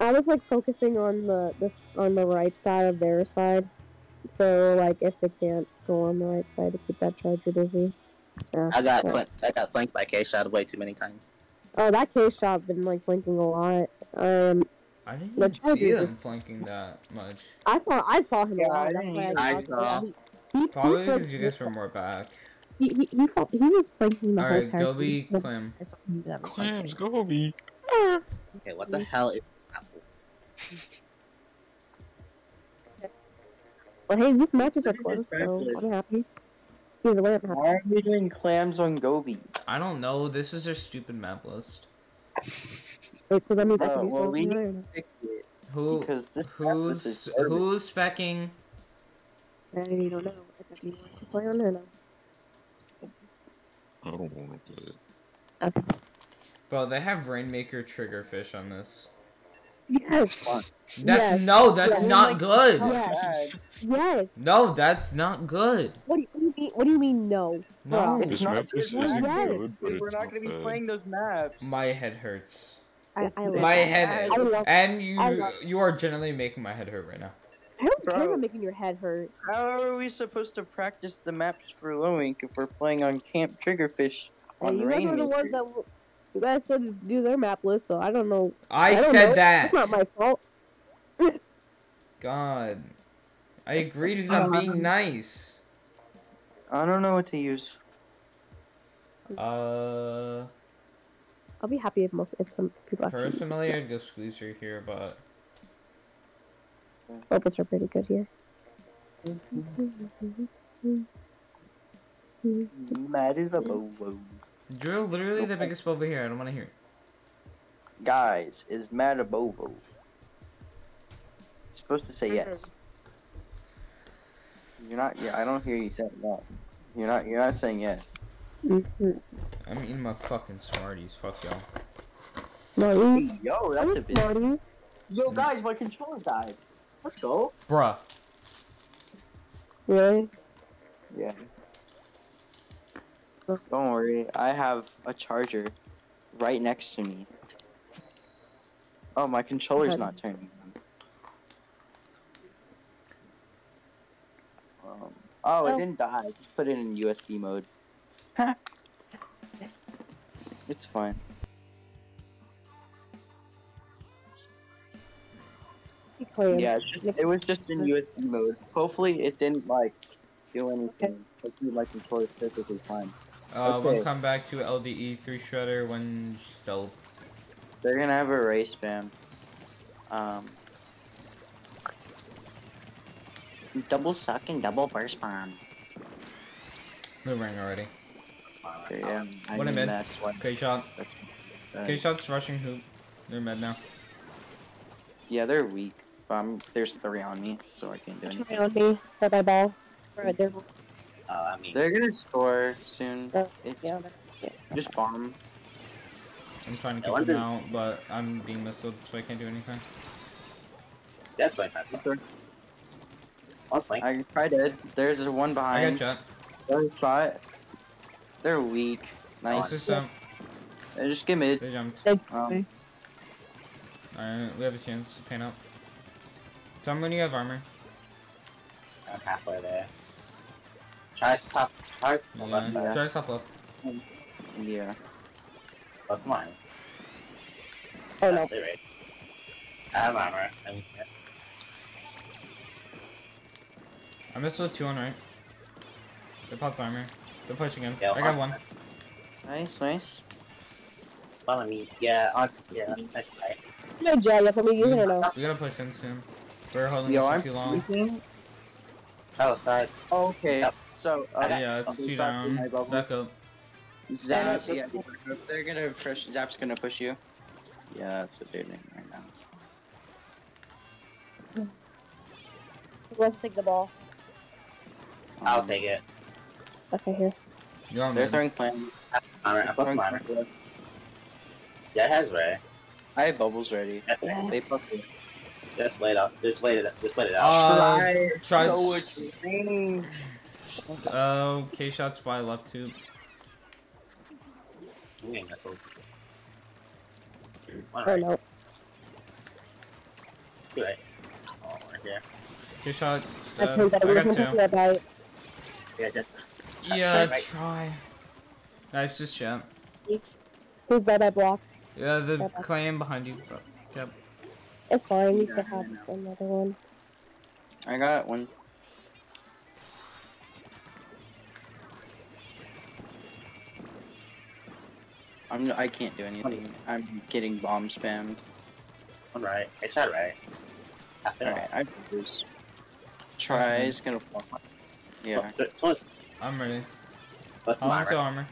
S4: I was like focusing on the this on the right side of their side, so like if they can't go on the right side to keep that charger busy. Yeah.
S5: I got
S4: yeah.
S5: I got flanked by K shot way too many times.
S4: Oh, that case shot been like blinking a lot. Um,
S2: I didn't even see
S4: Chargers
S2: them
S4: is-
S2: flanking that much.
S4: I saw I saw him
S1: Yeah,
S4: a lot.
S1: I
S4: That's why I.
S5: I
S4: talked
S5: saw.
S4: about it. He, he,
S2: Probably
S4: he,
S2: because you guys were more back.
S4: he, he, he, fought- he was blinking the whole
S2: Alright,
S4: time.
S2: Goby, Clam.
S4: I saw him.
S3: Clams, Goby.
S5: Okay, what the hell is
S4: But hey, these matches are close, so I'm happy. Either way, I'm happy.
S1: Why are we doing clams on Goby?
S2: I don't know. This is their stupid map list.
S4: Wait, so that means I
S1: Uh,
S4: can
S1: well, we need-
S4: right now.
S1: Fix it,
S2: Who?
S1: Because this
S2: Who's
S1: is
S2: who's specking?
S4: I don't know. I don't want to play on there now.
S3: I don't want to play it.
S4: Okay.
S2: Bro, they have Rainmaker Triggerfish on this.
S4: Yes.
S2: That's
S4: Yes.
S2: no, that's
S4: Yes.
S2: not good.
S4: Oh yes. Yes.
S2: No, that's not good.
S4: What do you, what do you mean? What do you mean? No.
S2: No.
S4: Bro,
S1: It's
S3: This
S1: not
S3: map
S1: good.
S3: is,
S4: Yes.
S3: isn't
S4: Yes.
S3: good, but
S1: We're
S3: it's
S1: not
S3: not
S1: gonna be playing those maps.
S2: My head hurts.
S4: I, I love
S2: My
S4: it.
S2: head,
S4: I love.
S2: and you
S4: love-
S2: you are generally making my head hurt right now.
S4: I don't care about making your head hurt.
S1: How are we supposed to practice the maps for low ink if we're playing on Camp Triggerfish
S4: Hey,
S1: on
S4: you guys were the ones that w- you guys said to do their map list, so I don't know.
S2: I,
S4: don't
S2: said
S4: know.
S2: that.
S4: It's not my fault.
S2: God, I agreed because I'm being nice.
S1: I don't know what to use.
S2: Uh,
S4: I'll be happy if most if some people actually
S2: personally, I'd go Squeezer here, but
S4: opens are pretty good here.
S1: Mad as a bobo.
S2: You're literally the biggest over here. I don't want to hear it.
S1: Guys, is mad a bobo? You're supposed to say yes. You're not. Yeah, I don't hear you saying that. You're not. You're not saying yes.
S4: Mhm.
S2: I'm eating my fucking Smarties. Fuck y'all.
S4: Smarties.
S1: Yo, that's a bit.
S4: Smarties.
S1: Yo, guys, my controller died. Let's go.
S2: Bruh.
S4: Really?
S1: Yeah. Don't worry, I have a charger right next to me. Oh, my controller's not turning on. Um, oh, it
S4: Oh.
S1: didn't die. Just put it in USB mode. it's fine. Yeah, it's just, it was just in USB mode. Hopefully, it didn't like do anything. Hopefully, my controller's perfectly fine.
S2: Uh,
S1: Okay.
S2: one come back to LDE, three shredder, one stealth.
S1: They're gonna have a race spam. Um. Double suck and double burst bomb.
S2: Blue ring already.
S1: Okay, yeah, I
S2: One in mid.
S1: that's what.
S2: K shot.
S1: That's.
S2: K shot's rushing hoop. They're mid now.
S1: Yeah, they're weak. But I'm, there's three on me, so I can't do anything.
S4: Try on me for my ball. Right there.
S5: Uh, I mean,
S1: They're gonna score soon.
S4: Oh,
S1: It's
S4: Yeah.
S1: just bomb.
S2: I'm trying to
S5: I
S2: keep
S5: wonder-
S2: them out, but I'm being missiled, so I can't do anything.
S5: that's what I thought. One flank.
S1: I tried it. There's a one
S2: I
S1: behind.
S2: got shot.
S1: There's a shot. They're weak.
S2: Nice.
S1: Nice.
S2: System.
S1: They just get mid.
S2: They jumped.
S1: Um,
S2: Alright, we have a chance to paint up. Tell me when you have armor.
S5: I'm halfway there. Try top. Try some
S2: Yeah.
S5: left side.
S2: Try top left.
S1: yeah.
S5: That's mine.
S4: Oh no.
S5: They raid. I have armor. I'm
S2: I missed with two on right. They popped armor. They're pushing in.
S5: Yeah,
S2: I got one.
S1: Nice, nice.
S5: Follow me. Yeah, on. Yeah, nice try.
S4: No, Jay, you put me using it now.
S2: We gotta push in soon. We're holding
S1: Yo,
S2: this
S1: I'm
S2: for too long.
S1: sleeping.
S5: Oh, sorry.
S1: Okay,
S5: Yep.
S1: So uh,
S2: Yeah, it's
S1: I'll
S2: two
S1: be back
S2: down. Back up.
S1: Zap,
S5: Yeah,
S1: yeah, they're gonna push. Zap's gonna push you. Yeah, that's what they're doing right now.
S4: Let's take the ball.
S5: I'll
S1: Um,
S5: take it.
S4: Okay, here.
S2: You're
S1: They're throwing plan.
S5: Armor. I plus
S1: throwing
S5: some armor.
S1: plan.
S5: Yeah, it has ray.
S1: I have bubbles ready.
S5: Yeah.
S1: They fucked it.
S5: Just laid out. Just laid it. Just laid it out.
S2: Uh, try.
S1: know what you mean.
S2: Uh, K shots by left tube.
S5: I'm getting missile. One
S4: Oh
S5: right.
S4: no.
S5: Two right. Oh, right here.
S2: K shot.
S4: I
S2: Stab.
S4: think that
S2: I
S4: we
S2: got
S4: can
S2: two.
S4: take.
S5: Yeah, just. try-
S2: Yeah,
S5: try right.
S2: try. Nice, just jump.
S4: Who's by that block?
S2: Yeah, the
S4: Okay.
S2: claim behind you. But, yep.
S4: It's fine. You
S1: Yeah,
S4: still have another one.
S1: I got one. I'm. I can't do anything. I'm getting bomb spammed.
S5: One right. I shot right.
S1: Alright, I lose. Try is gonna fall. Yeah.
S5: Oh, Someone's.
S2: I'm ready.
S5: Plus some
S2: Hold
S5: armor.
S2: armor.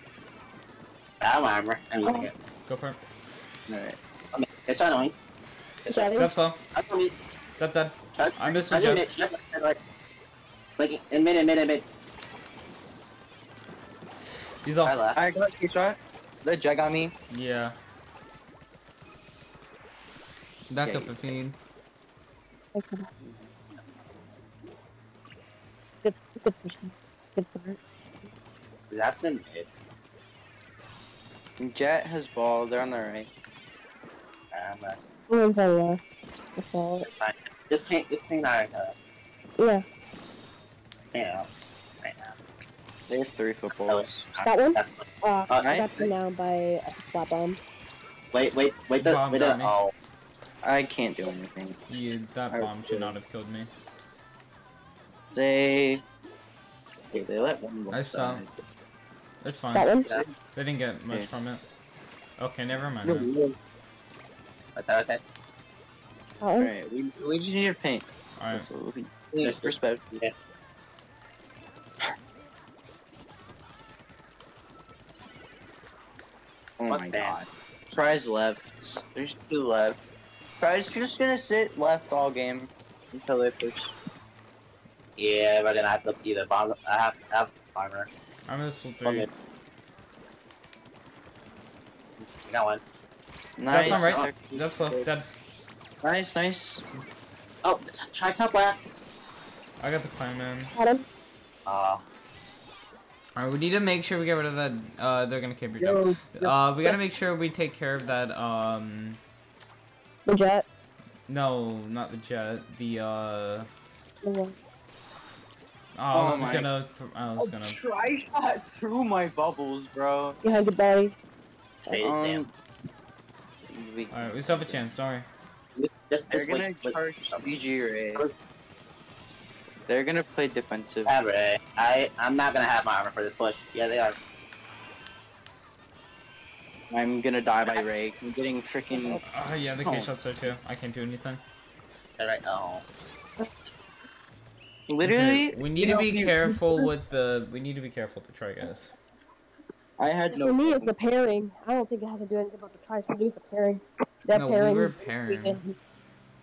S5: I have armor. I'm using
S4: Oh.
S5: it.
S2: Go for it.
S1: Alright.
S5: I it's not annoying. It's not.
S2: Step slow.
S5: Me.
S2: Step dead. I missed
S5: I
S2: the
S5: did
S2: jump.
S5: like. Like in mid, in mid, in mid.
S2: He's off.
S5: left.
S1: I got a shot. The jug on me.
S2: Yeah. Back
S1: Okay.
S2: up if you need.
S4: Okay. Good, good person. Good start.
S5: That's in mid.
S1: Jet has ball. They're on the right.
S5: Um, uh,
S4: One's on left. That's all.
S5: Just paint. Just paint our. Uh,
S4: Yeah,
S5: paint out. Right now.
S1: They have three footballs.
S4: That one?
S5: That's,
S4: uh,
S5: Uh,
S4: I got them down by a flat bomb.
S5: wait, wait, wait. The,
S2: Bomb
S5: wait. The,
S2: got
S5: oh,
S1: I can't do anything.
S2: Yeah, that
S1: I-
S2: bomb should not have killed me.
S1: They. Okay, they let one.
S2: I saw. It's fine.
S4: That one?
S2: They didn't get much
S1: Okay.
S2: from it. Okay, never mind. then.
S5: but that okay.
S4: That?
S1: Alright, we, we just need to paint.
S2: Alright.
S1: So we need
S5: Yes,
S1: respect.
S5: Yeah. Bam.
S1: god. Tries left. There's two left. Tries just gonna sit left all game until they push.
S5: Yeah, but then I have to either bomb. I have, I have armor.
S2: I'm missile
S5: From
S2: three.
S5: it. Got one.
S1: Nice.
S2: That's on right.
S1: Zach.
S2: That's left. Dead.
S1: Nice, nice.
S5: Oh, try top left.
S2: I got the clan man.
S4: Got him.
S5: Uh,
S2: Alright, we need to make sure we get rid of that. Uh, they're gonna keep your
S4: Yo.
S2: Uh, we gotta make sure we take care of that. Um,
S4: The jet.
S2: no, not the jet. The uh. Oh, I was
S1: Oh
S2: gonna. Th- I was gonna.
S1: try shot through my bubbles, bro.
S4: Behind the body.
S5: Hey.
S1: Um,
S2: Alright, we still have a chance. Sorry.
S5: Just,
S1: they're
S5: just
S1: gonna
S5: wait, wait.
S1: charge DG Ray. They're gonna play defensive.
S5: Have I, I'm not gonna have my armor for this push. Yeah, they are.
S1: I'm gonna die by Ray. I'm getting freaking.
S2: Uh, yeah, the
S1: Oh.
S2: K shots there too. I can't do anything.
S5: They're right. Oh.
S1: Literally,
S2: Okay, we need to be
S1: you-
S2: careful with the. We need to be careful with the try guys.
S1: I had no.
S4: For me, it's the pairing. I don't think it has to do anything about the tries. For me, it's the pairing. That
S2: no,
S4: pairing.
S2: we were pairing.
S4: weekend.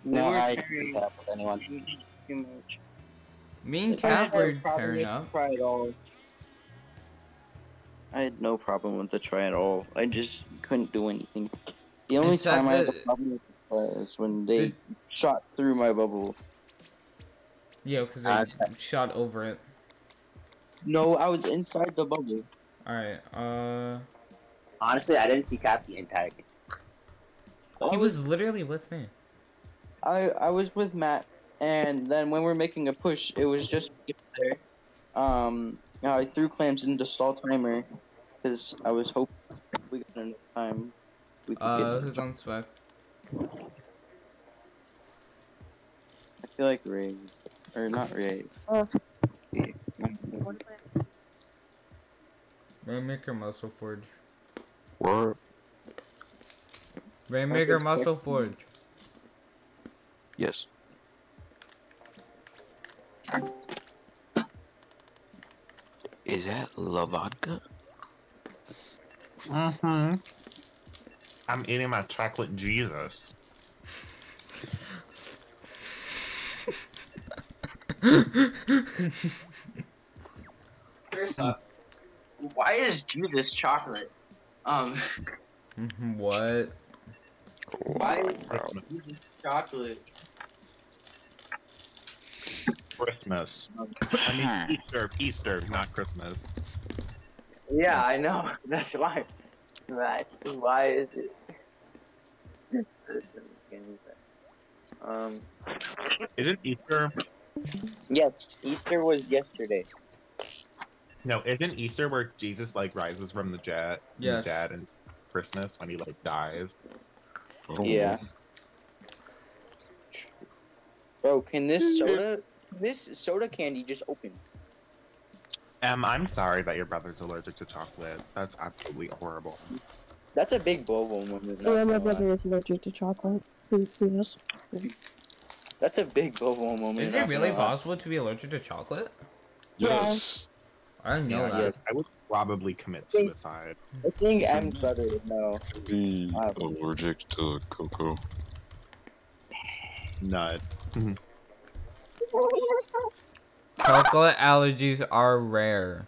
S5: No, I
S1: carrying-
S5: don't have with anyone.
S1: too much.
S2: Me and
S1: I had
S2: Cap were
S1: no problem
S2: pairing
S1: with
S2: up.
S1: the try at all. I had no problem with the try at all. I just couldn't do anything. The only
S2: It's that
S1: time I had a problem with the try is when they
S2: The-
S1: shot through my bubble.
S2: Yeah, because they
S5: Uh,
S2: shot over it.
S1: No, I was inside the bubble.
S2: Alright, uh.
S5: Honestly, I didn't see Cap the entire game.
S2: He was literally with me.
S1: I I was with Matt, and then when we are making a push, it was just there. Um, I threw clams into stall timer because I was hoping we got enough time. We could
S2: Uh,
S1: get.
S2: who's on spec?
S1: I feel like Ray, or not Ray.
S4: Uh.
S2: Rainmaker Muscle Forge.
S3: Where?
S2: Rainmaker Muscle Forge.
S3: Yes. Is that La Vodka?
S9: Mm-hmm. I'm eating my chocolate Jesus.
S1: First off, why is Jesus chocolate? Um,
S2: what?
S1: why is Jesus chocolate?
S9: Christmas. I mean Easter, Easter, not Christmas.
S1: Yeah, I know. That's why. That why is it? Um.
S9: Isn't Easter?
S1: Yes, Easter was yesterday.
S9: No, isn't Easter where Jesus like rises from the dead? from the dead and Christmas when he like dies.
S1: Yeah. Bro, can this soda, this soda candy just opened.
S9: Um, I'm sorry that your brother's allergic to chocolate. That's absolutely horrible.
S1: That's a big Bobo moment. not
S4: Yeah, my
S1: gonna lie.
S4: brother is allergic to chocolate. Who, who knows?
S1: That's a big Bobo moment.
S2: Is it really
S1: lie.
S2: possible to be allergic to chocolate?
S3: Yes.
S2: I didn't know
S9: Yeah,
S2: that.
S9: I would probably commit suicide.
S1: I think M's brother would know.
S3: Could be
S1: Wow.
S3: allergic to cocoa.
S9: Nut.
S2: Chocolate allergies are rare.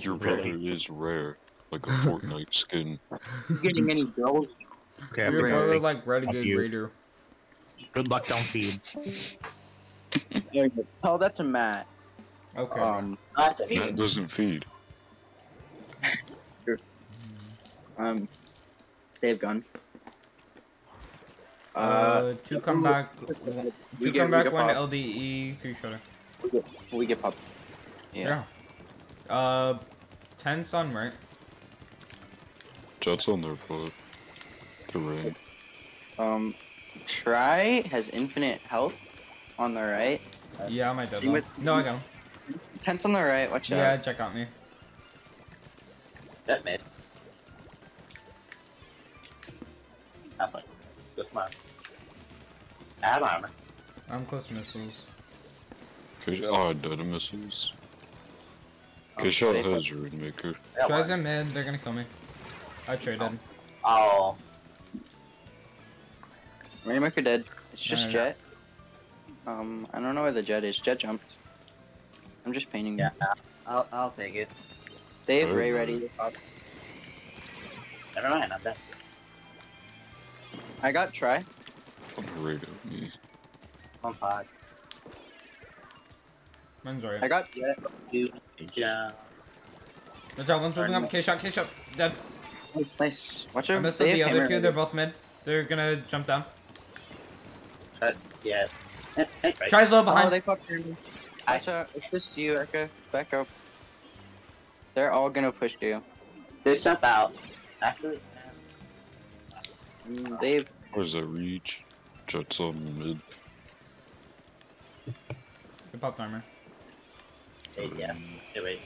S3: Your
S9: Really?
S3: brother is rare, like a Fortnite skin.
S1: You getting any girls?
S9: Okay, I have
S2: Your
S9: to
S2: brother
S9: go.
S2: like Renegade. Raider.
S9: Good luck, don't feed.
S1: There you go. Tell that to Matt.
S2: Okay.
S1: Um,
S5: Us,
S3: That doesn't feed.
S1: um, save gun.
S2: Uh, two come back. Two come back, one
S1: pop.
S2: LDE, three shutter.
S1: We get, we get popped. Yeah.
S2: Yeah. Uh, tense on right.
S3: Jets on their butt. The ring.
S1: Um, Try has infinite health on the right.
S2: Yeah, I might dead
S1: You
S2: though.
S1: with-
S2: No, I got him.
S1: Tense on the right. Watch
S2: Yeah,
S1: out.
S2: Yeah, check out me.
S5: That mid. Have fun. Go smart. I have armor.
S2: I'm close to missiles.
S3: K- Oh, dead missiles.
S1: Oh,
S3: K shot
S1: they-
S3: has Rainmaker.
S5: I got
S2: Tries
S5: one.
S2: in mid, they're gonna kill me. I traded.
S5: Oh,
S1: Rainmaker dead. It's just
S2: Alright.
S1: Jet. Um, I don't know where the Jet is. Jet jumped. I'm just painting.
S5: Yeah. I'll, I'll take it.
S1: They have Ray ready.
S5: Never mind, I'm dead.
S1: I got try.
S3: Right at me.
S5: One five.
S2: Mine's right.
S1: I got Jet.
S5: Yeah.
S2: Good job, one's moving up. K shot, K shot. Dead.
S1: Nice, nice. Watch
S2: I
S1: out.
S2: missed
S1: They
S2: the
S1: have
S2: other
S1: hammer
S2: two. They're both mid. They're gonna jump down.
S5: Yeah. Eh, eh, right.
S2: Tries low
S1: Oh,
S2: behind.
S1: they fucked me. Watch out. It's just you, Eka. Back up. They're all gonna push you.
S5: They jump out. Actually,
S1: Mm, They've.
S3: Where's that reach? Jets on mid.
S2: Good pop armor.
S5: eh, yeah. Hey, wait.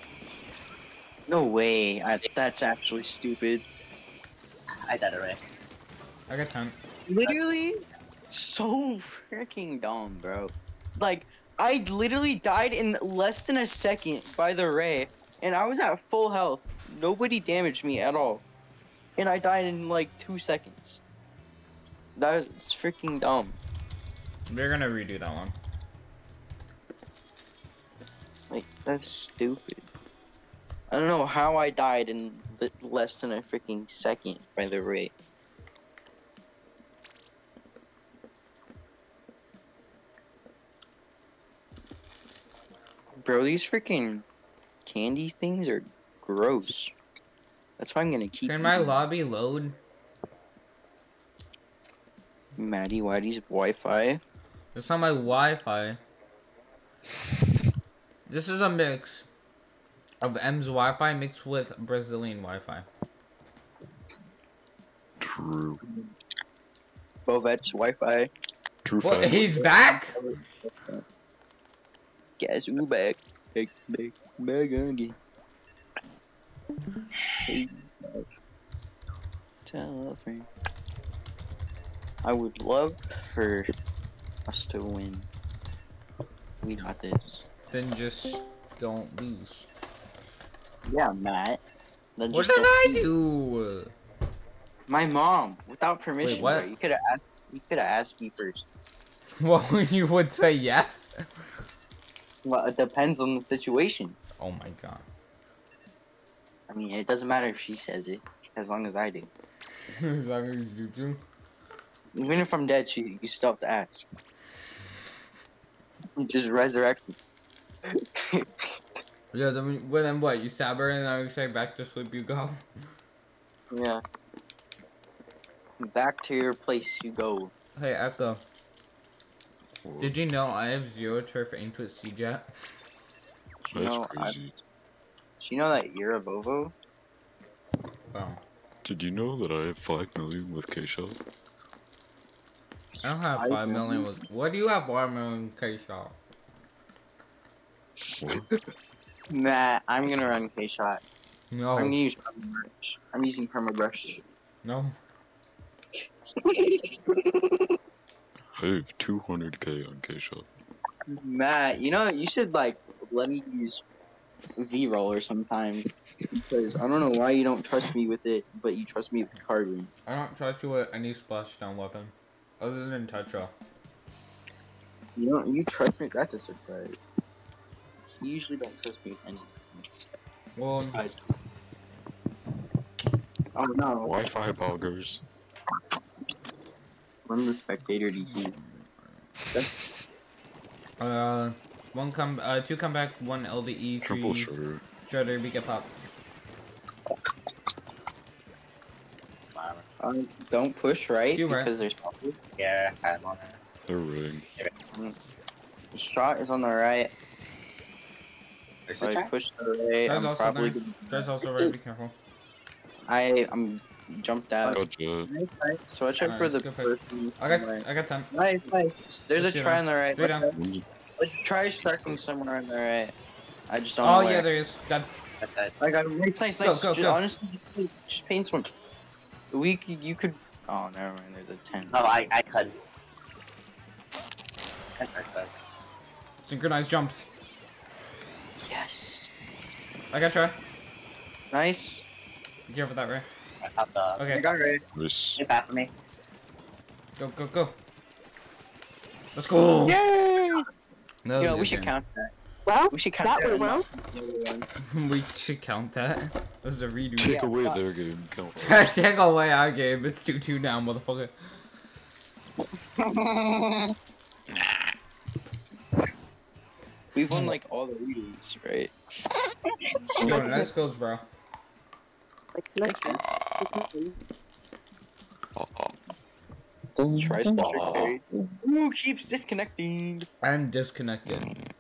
S1: No way. I, that's actually stupid.
S5: I died already.
S2: I got 10.
S1: Literally, so freaking dumb, bro. Like, I literally died in less than a second by the ray, and I was at full health. Nobody damaged me at all, and I died in like two seconds. That was freaking dumb.
S2: They're gonna redo that one.
S1: Like, that's stupid. I don't know how I died in less than a freaking second by the way. Bro, these freaking candy things are gross. That's why I'm gonna keep
S2: Can my lobby load?
S1: Maddie Whitey's Wi-Fi.
S2: It's on my Wi-Fi. This is a mix of M's Wi-Fi mixed with Brazilian Wi-Fi.
S3: True.
S1: Bovet's Wi-Fi.
S3: True
S2: What?
S3: fact.
S2: He's back?
S1: Guess who back? Back, back, back again. Tell a friend. I would love for us to win. We got this.
S2: Then just don't lose.
S1: Yeah, Matt. Then
S2: What
S1: just
S2: did I do?
S1: My mom, without permission.
S2: Wait, what?
S1: bro. You could have asked. You could have asked me first.
S2: Well, you would say yes.
S1: Well, it depends on the situation.
S2: Oh my god.
S1: I mean, it doesn't matter if she says it, as long as I do.
S2: as long as you do.
S1: Even if I'm dead, she, you still have to ask. You just resurrect me.
S2: Yeah, then, we- well, then what? You stab her and then I would say back to sleep you go.
S1: yeah. Back to your place you go.
S2: Hey, Echo. Did you know I have zero turf aimed with C-Jet?
S1: You
S3: That's
S1: know, I,
S3: crazy.
S1: do you know that you're a Vovo?
S2: Oh.
S3: Did you know that I have 5 million with K-Shot?
S2: I don't have 5 million with. What do you have 5 million K shot?
S3: What?
S1: Nah, I'm gonna run K shot.
S2: No.
S1: I'm gonna use permabrush. I'm using permabrush.
S2: No.
S3: I have 200k on K-Shot.
S1: Matt, you know you should like let me use V roller sometime because I don't know why you don't trust me with it, but you trust me with carbon.
S2: I don't trust you with any splashdown weapon. Other than Tetra.
S1: You don't. You trust me? That's a surprise. You usually don't trust me with anything.
S2: Well,
S1: Guys. Oh no!
S3: Wi-Fi boggers.
S1: I'm the spectator DC.
S2: uh, one come, uh, two come back, one LDE,
S3: Triple
S2: three
S3: shredder.
S2: shredder, we get pop.
S1: Um, don't push right
S2: You right.
S1: because there's probably
S5: Yeah, I'm on there.
S3: They're ring.
S1: the shot is on the right.
S5: There's
S1: So
S5: a
S1: I push the right.
S2: There's
S1: I'm
S2: also
S1: probably.
S2: there.
S1: Gonna,
S2: There's also right, be careful.
S1: I I'm jumped out.
S3: Got
S1: Nice, nice. So watch out for the person.
S2: I got, I got 10.
S1: Nice, nice. There's
S2: Let's
S1: a try
S2: that.
S1: on the right.
S2: Three down.
S1: Let's try striking somewhere on the right. I just don't
S2: Oh,
S1: know
S2: yeah,
S1: where.
S2: there is. Dead.
S5: That's that.
S1: I got him. Nice, nice,
S2: Go,
S1: nice.
S2: go,
S1: Ju-
S2: go.
S1: Honestly, just, just paint one. We could, you could. Oh, never mind. There's a ten.
S5: Oh, I, I couldn't. That's right, but-
S2: Synchronized jumps.
S1: Yes.
S2: I got try.
S1: Nice.
S2: Be careful with that, Ray.
S5: I popped the.
S2: Okay,
S1: got ready.
S3: This
S5: Get back for me.
S2: go, go, go. Let's go.
S1: Yay!
S2: That was
S1: Yo, we should
S2: game.
S1: count that.
S4: Well,
S1: We should count
S4: that
S1: that.
S4: went well.
S2: we should count that. That was a redo.
S3: take
S1: Yeah,
S3: away
S1: fuck.
S3: their game. Count.
S2: Take away our game. It's 2 2 now, motherfucker.
S1: We've won like all the readings, right?
S2: Yo, nice goals, bro.
S4: Like, next
S1: man.
S4: one.
S1: Try carry. Ooh, keeps disconnecting.
S2: I'm disconnected.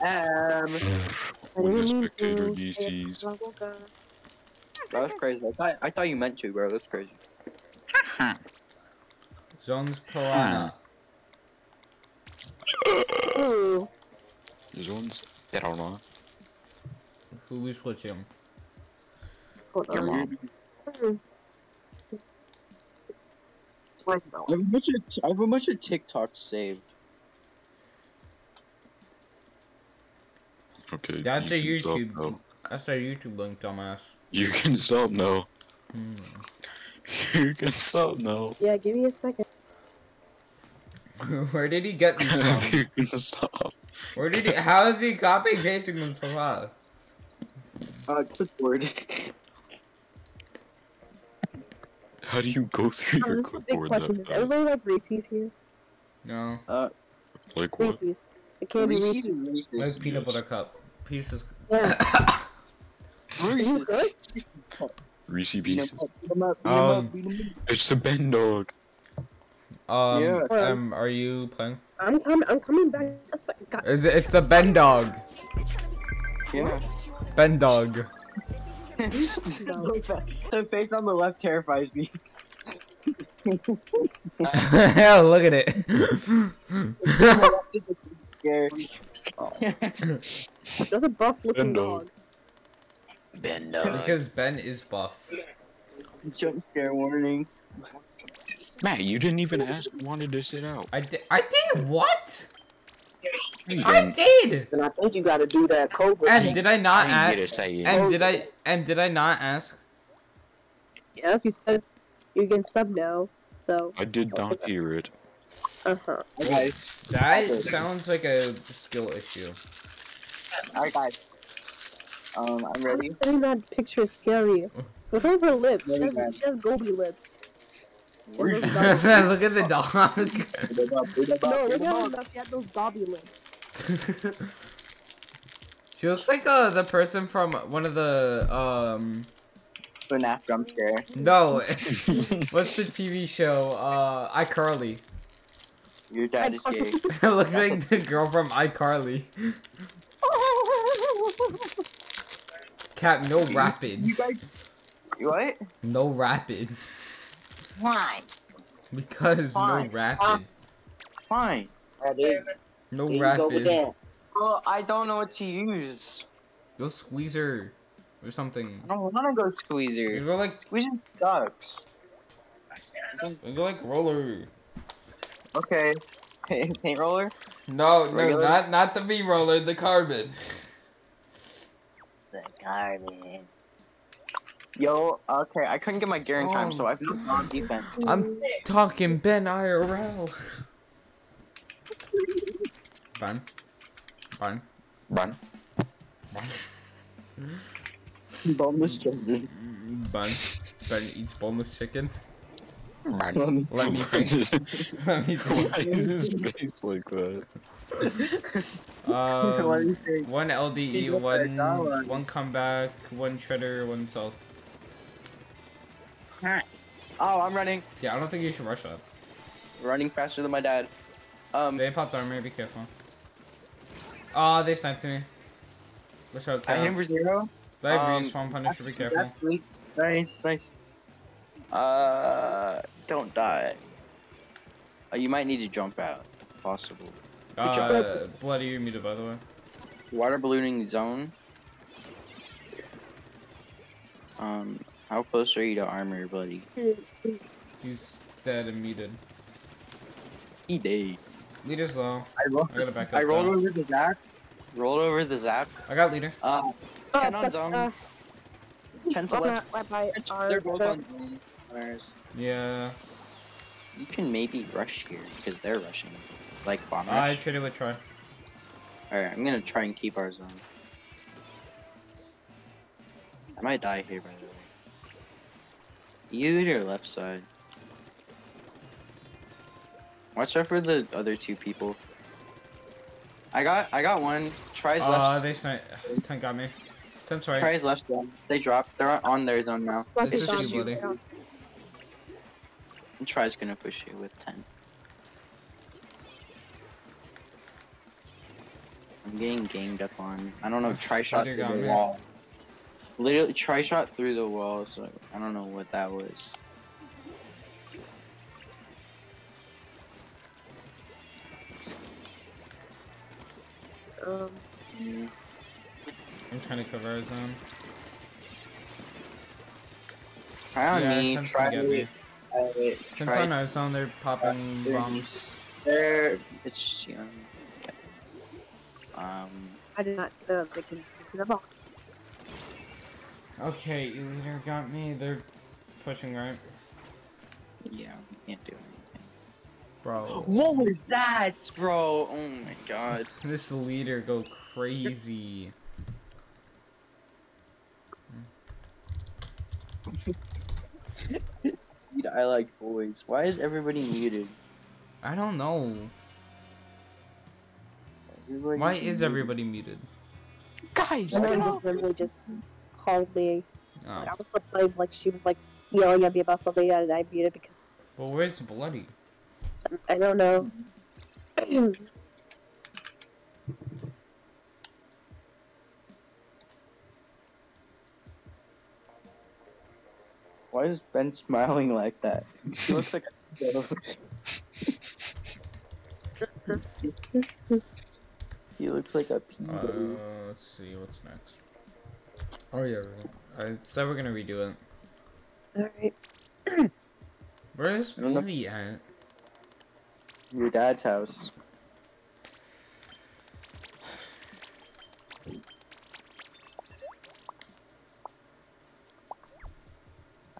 S1: Um,
S3: When the spectator
S4: Enemies
S3: DCs.
S1: bro, that's crazy. I thought, I thought you meant to, bro. That's crazy.
S2: Zong's Piranha.
S4: Ooh.
S3: There's ones that are not.
S2: Who we switching?
S4: Hold
S3: Your mom.
S4: Hmm. Where's Mel?
S1: I have a bunch of, I have a bunch of TikToks saved.
S3: Okay.
S2: That's a
S3: you can stop
S2: YouTube.
S3: now.
S2: That's a YouTube link, dumbass.
S3: You can stop now.
S2: Hmm.
S3: You can stop now.
S4: Yeah, give me a second.
S2: Where did he get these from?
S3: you can stop.
S2: Where did he? How is he copying pasting them so fast?
S1: Uh, clipboard.
S3: How do you go through
S4: Um,
S3: your
S4: this is a big
S3: clipboard
S4: question.
S3: that
S4: Is
S3: fast?
S4: everybody like Reese's here?
S2: No, Uh,
S3: Like what?
S4: Reese's. It can't be
S1: Reese's
S4: Reese's.
S1: and Reese's.
S2: like peanut
S3: yes.
S2: butter cup pieces.
S4: Yeah. Are you
S1: Reese's.
S4: good?
S3: Reese
S1: Beat 'em
S3: Pieces.
S1: up, beat 'em up,
S2: Um,
S1: up, beat 'em up.
S3: It's the Ben dog.
S2: Um,
S1: Yeah.
S2: um, are you playing?
S4: I'm coming. I'm coming back. A second. God.
S2: Is it? It's a Ben dog.
S1: Yeah.
S2: Ben dog.
S1: the face on the left terrifies me.
S2: Hell, look at it.
S1: Scary.
S4: That's a buff looking
S3: Bendo.
S4: dog.
S5: Ben
S2: because Ben is buff.
S1: Jump scare warning.
S3: Matt, you didn't even ask wanted to sit out.
S2: I did. I did what? I
S3: didn't.
S4: And I think you gotta do that Cobra.
S2: And did I not
S3: I
S2: ask?
S3: a say in.
S2: And did I? And did I not ask?
S4: Yes, you said you can sub now. So,
S3: I did not hear it.
S4: Uh huh.
S1: Okay.
S2: That sounds like a skill issue.
S1: Alright, guys. Um, I'm
S4: I'm
S1: ready.
S4: saying that picture is scary. Look at her lips. She has, she has goby lips.
S1: Where
S4: And
S1: you
S4: those dobby-
S2: Look at the dog.
S4: no, look at her. She has those dobby lips.
S2: she looks like uh, the person from one of the um.
S1: FNAF jump scare.
S2: No, what's the TV show? Uh, iCarly.
S1: Your dad is gay.
S2: It looks like the girl from iCarly. Cap, no rapid.
S1: You guys. What?
S2: No rapid.
S1: Why?
S2: Because no
S1: Fine.
S2: rapid.
S1: Fine.
S2: No
S4: There you go
S2: rapid.
S4: that.
S1: Well, I don't know what to use.
S2: Go squeezer or something.
S1: I don't want to go squeezer.
S2: You
S1: squeezer.
S2: go like
S1: Squeezer sucks.
S2: you go like roller.
S1: Okay. Paint roller?
S2: No, no,
S1: Regular?
S2: not not the B roller, the carbon.
S1: The carbon. Yo, okay, I couldn't get my gear in time, so I've been on defense.
S2: I'm talking Ben IRL. Fun. Fun.
S3: Run.
S1: Boneless children.
S2: Bun. Ben eats boneless chicken.
S3: Run.
S2: Let me think. Let me
S3: Why
S2: think.
S3: is his face like that?
S1: what do
S2: Um, one LDE, one
S1: that dollar.
S2: one comeback, one shredder, one south.
S1: Oh, I'm running.
S2: Yeah, I don't think you should rush that.
S1: Running faster than my dad. Um,
S2: They popped armor, be careful. Ah, they sniped me. Wish I was
S1: I hit him
S2: down.
S1: for zero.
S2: They have
S1: um,
S2: respawn punisher, be careful.
S1: That's sweet. Nice, nice. Uh, don't die. Uh, you might need to jump out, if possible. Good job.
S2: Uh, bloody you muted by the way.
S1: Water ballooning zone. Um, how close are you to armor, buddy?
S2: He's dead and muted.
S1: He did.
S2: Leader's low.
S1: I rolled.
S2: I gotta back up.
S1: I rolled
S2: though.
S1: over the zap. Rolled over the zap.
S2: I got leader.
S1: Uh, ten on zone.
S4: Uh,
S1: Ten to
S4: Oh,
S1: left.
S4: right by our.
S1: They're both on zone corners.
S2: Yeah.
S1: You can maybe rush here because they're rushing. Like bomb
S2: I traded with Troy.
S1: Alright, I'm gonna try and keep our zone. I might die here, by the way. You to your left side. Watch out for the other two people. I got, I got one. Tries
S2: Uh,
S1: left.
S2: they snipe. Ten got me. Ten's right.
S1: Tries left zone. They dropped. They're on their zone now.
S4: Fuck
S2: This
S4: it,
S2: is
S4: Sean.
S2: you, buddy.
S1: And Try's gonna push you with ten. I'm getting ganged up on. I don't know. Try shot
S2: Leader
S1: through
S2: got
S1: the
S2: me.
S1: wall. Literally, try shot through the wall. So I don't know what that was.
S4: Um,
S1: Mm,
S2: I'm trying to cover our zone.
S1: Try on
S2: yeah,
S1: me.
S2: Ten's
S1: Try.
S2: gonna get me.
S1: uh,
S2: Ten's
S1: try.
S2: on our. They're popping
S1: Uh,
S2: bombs.
S1: There. It's just you know. Um.
S4: I did not know they can into the box.
S2: Okay, you leader got me. They're pushing right.
S1: Yeah. We can't do anything.
S2: Bro.
S1: What was that, bro? Oh my god.
S2: This leader go crazy.
S1: Dude, I like boys. Why is everybody muted?
S2: I don't know.
S1: Everybody
S2: Why is
S1: muted.
S2: everybody muted?
S9: Guys,
S4: And
S9: get
S4: then
S9: off!
S4: just literally just called me.
S2: Oh.
S4: I was like, like she was like yelling at me about something and I muted because
S2: Well, where's Bloody?
S4: I don't know.
S1: Why is Ben smiling like that? He looks like a He looks like a
S2: Uh, let's see what's next. Oh yeah, I said we're gonna redo it.
S4: Alright.
S2: Where's
S1: I don't know.
S2: At?
S1: Your dad's house.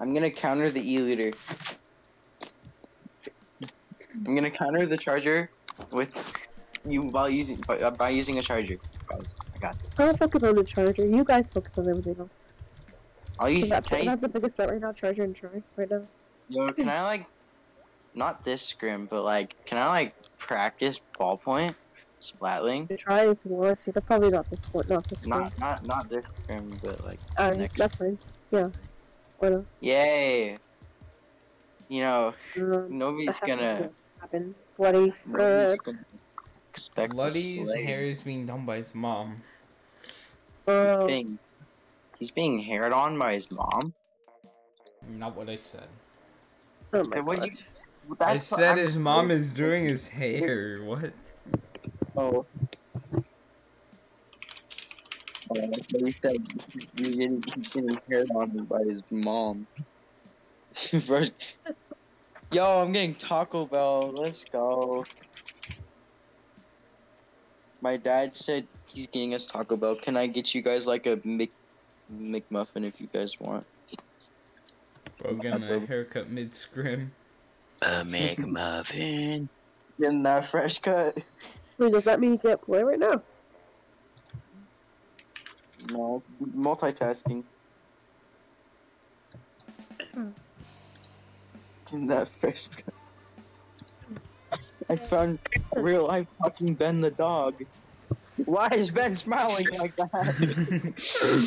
S1: I'm gonna counter the E leader. I'm gonna counter the charger with you while using by, uh, by using a charger. Guys, I got. This.
S4: I'll focus on the charger. You guys focus on everything else.
S1: I'll use.
S4: That's,
S1: Can I,
S4: that's the biggest threat right now, charger and try right now.
S1: yo, can I like, not this scrim, but like, can I like practice ballpoint, splatling?
S4: Try if you want to. That's probably not this one, not this one.
S1: Not not not this scrim, but like
S4: Alright,
S1: next.
S4: that's fine. Yeah. Why not?
S1: Yay! You know,
S4: Um,
S1: nobody's gonna.
S4: happens. happen. Bloody.
S1: Nobody's gonna expect
S2: Bloody's
S1: to
S2: hair is being done by his mom.
S4: uh,
S1: Being, he's being haired on by his mom.
S2: Not what I said.
S4: oh my
S1: So what
S4: God.
S1: you?
S2: I said his mom is doing his hair. What?
S1: Oh. So you said you getting, he's getting haired on by his mom. First, yo, I'm getting Taco Bell. Let's go. My dad said he's getting us Taco Bell. Can I get you guys like a Mc McMuffin if you guys want?
S2: Bro, getting a haircut mid scrim.
S5: A McMuffin.
S1: Getting that fresh cut?
S4: Wait, does that mean you can't play right now?
S1: No, multitasking. Getting that fresh cut. I found real life fucking Ben the dog. Why is Ben smiling like that?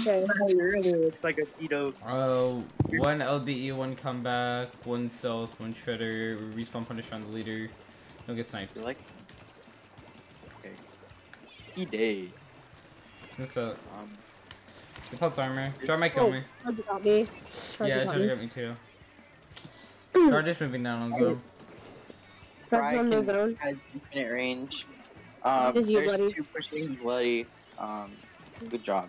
S4: Okay.
S1: he really looks like a pedo.
S2: Oh, one LDE, one comeback, one stealth, one shredder, respawn punish on the leader. Don't get sniped.
S1: You're like, okay. He did.
S2: This up.
S1: Um,
S2: He popped armor. Charge might kill
S4: Oh,
S2: me.
S4: Charger got me. Charger
S2: Yeah,
S4: got
S2: Charger
S4: me.
S2: got me too. Charger's moving down on zone.
S4: Charger on the zone.
S1: has infinite range. Um,
S4: It is you,
S1: there's
S4: buddy.
S1: two pushing bloody. Um, good job.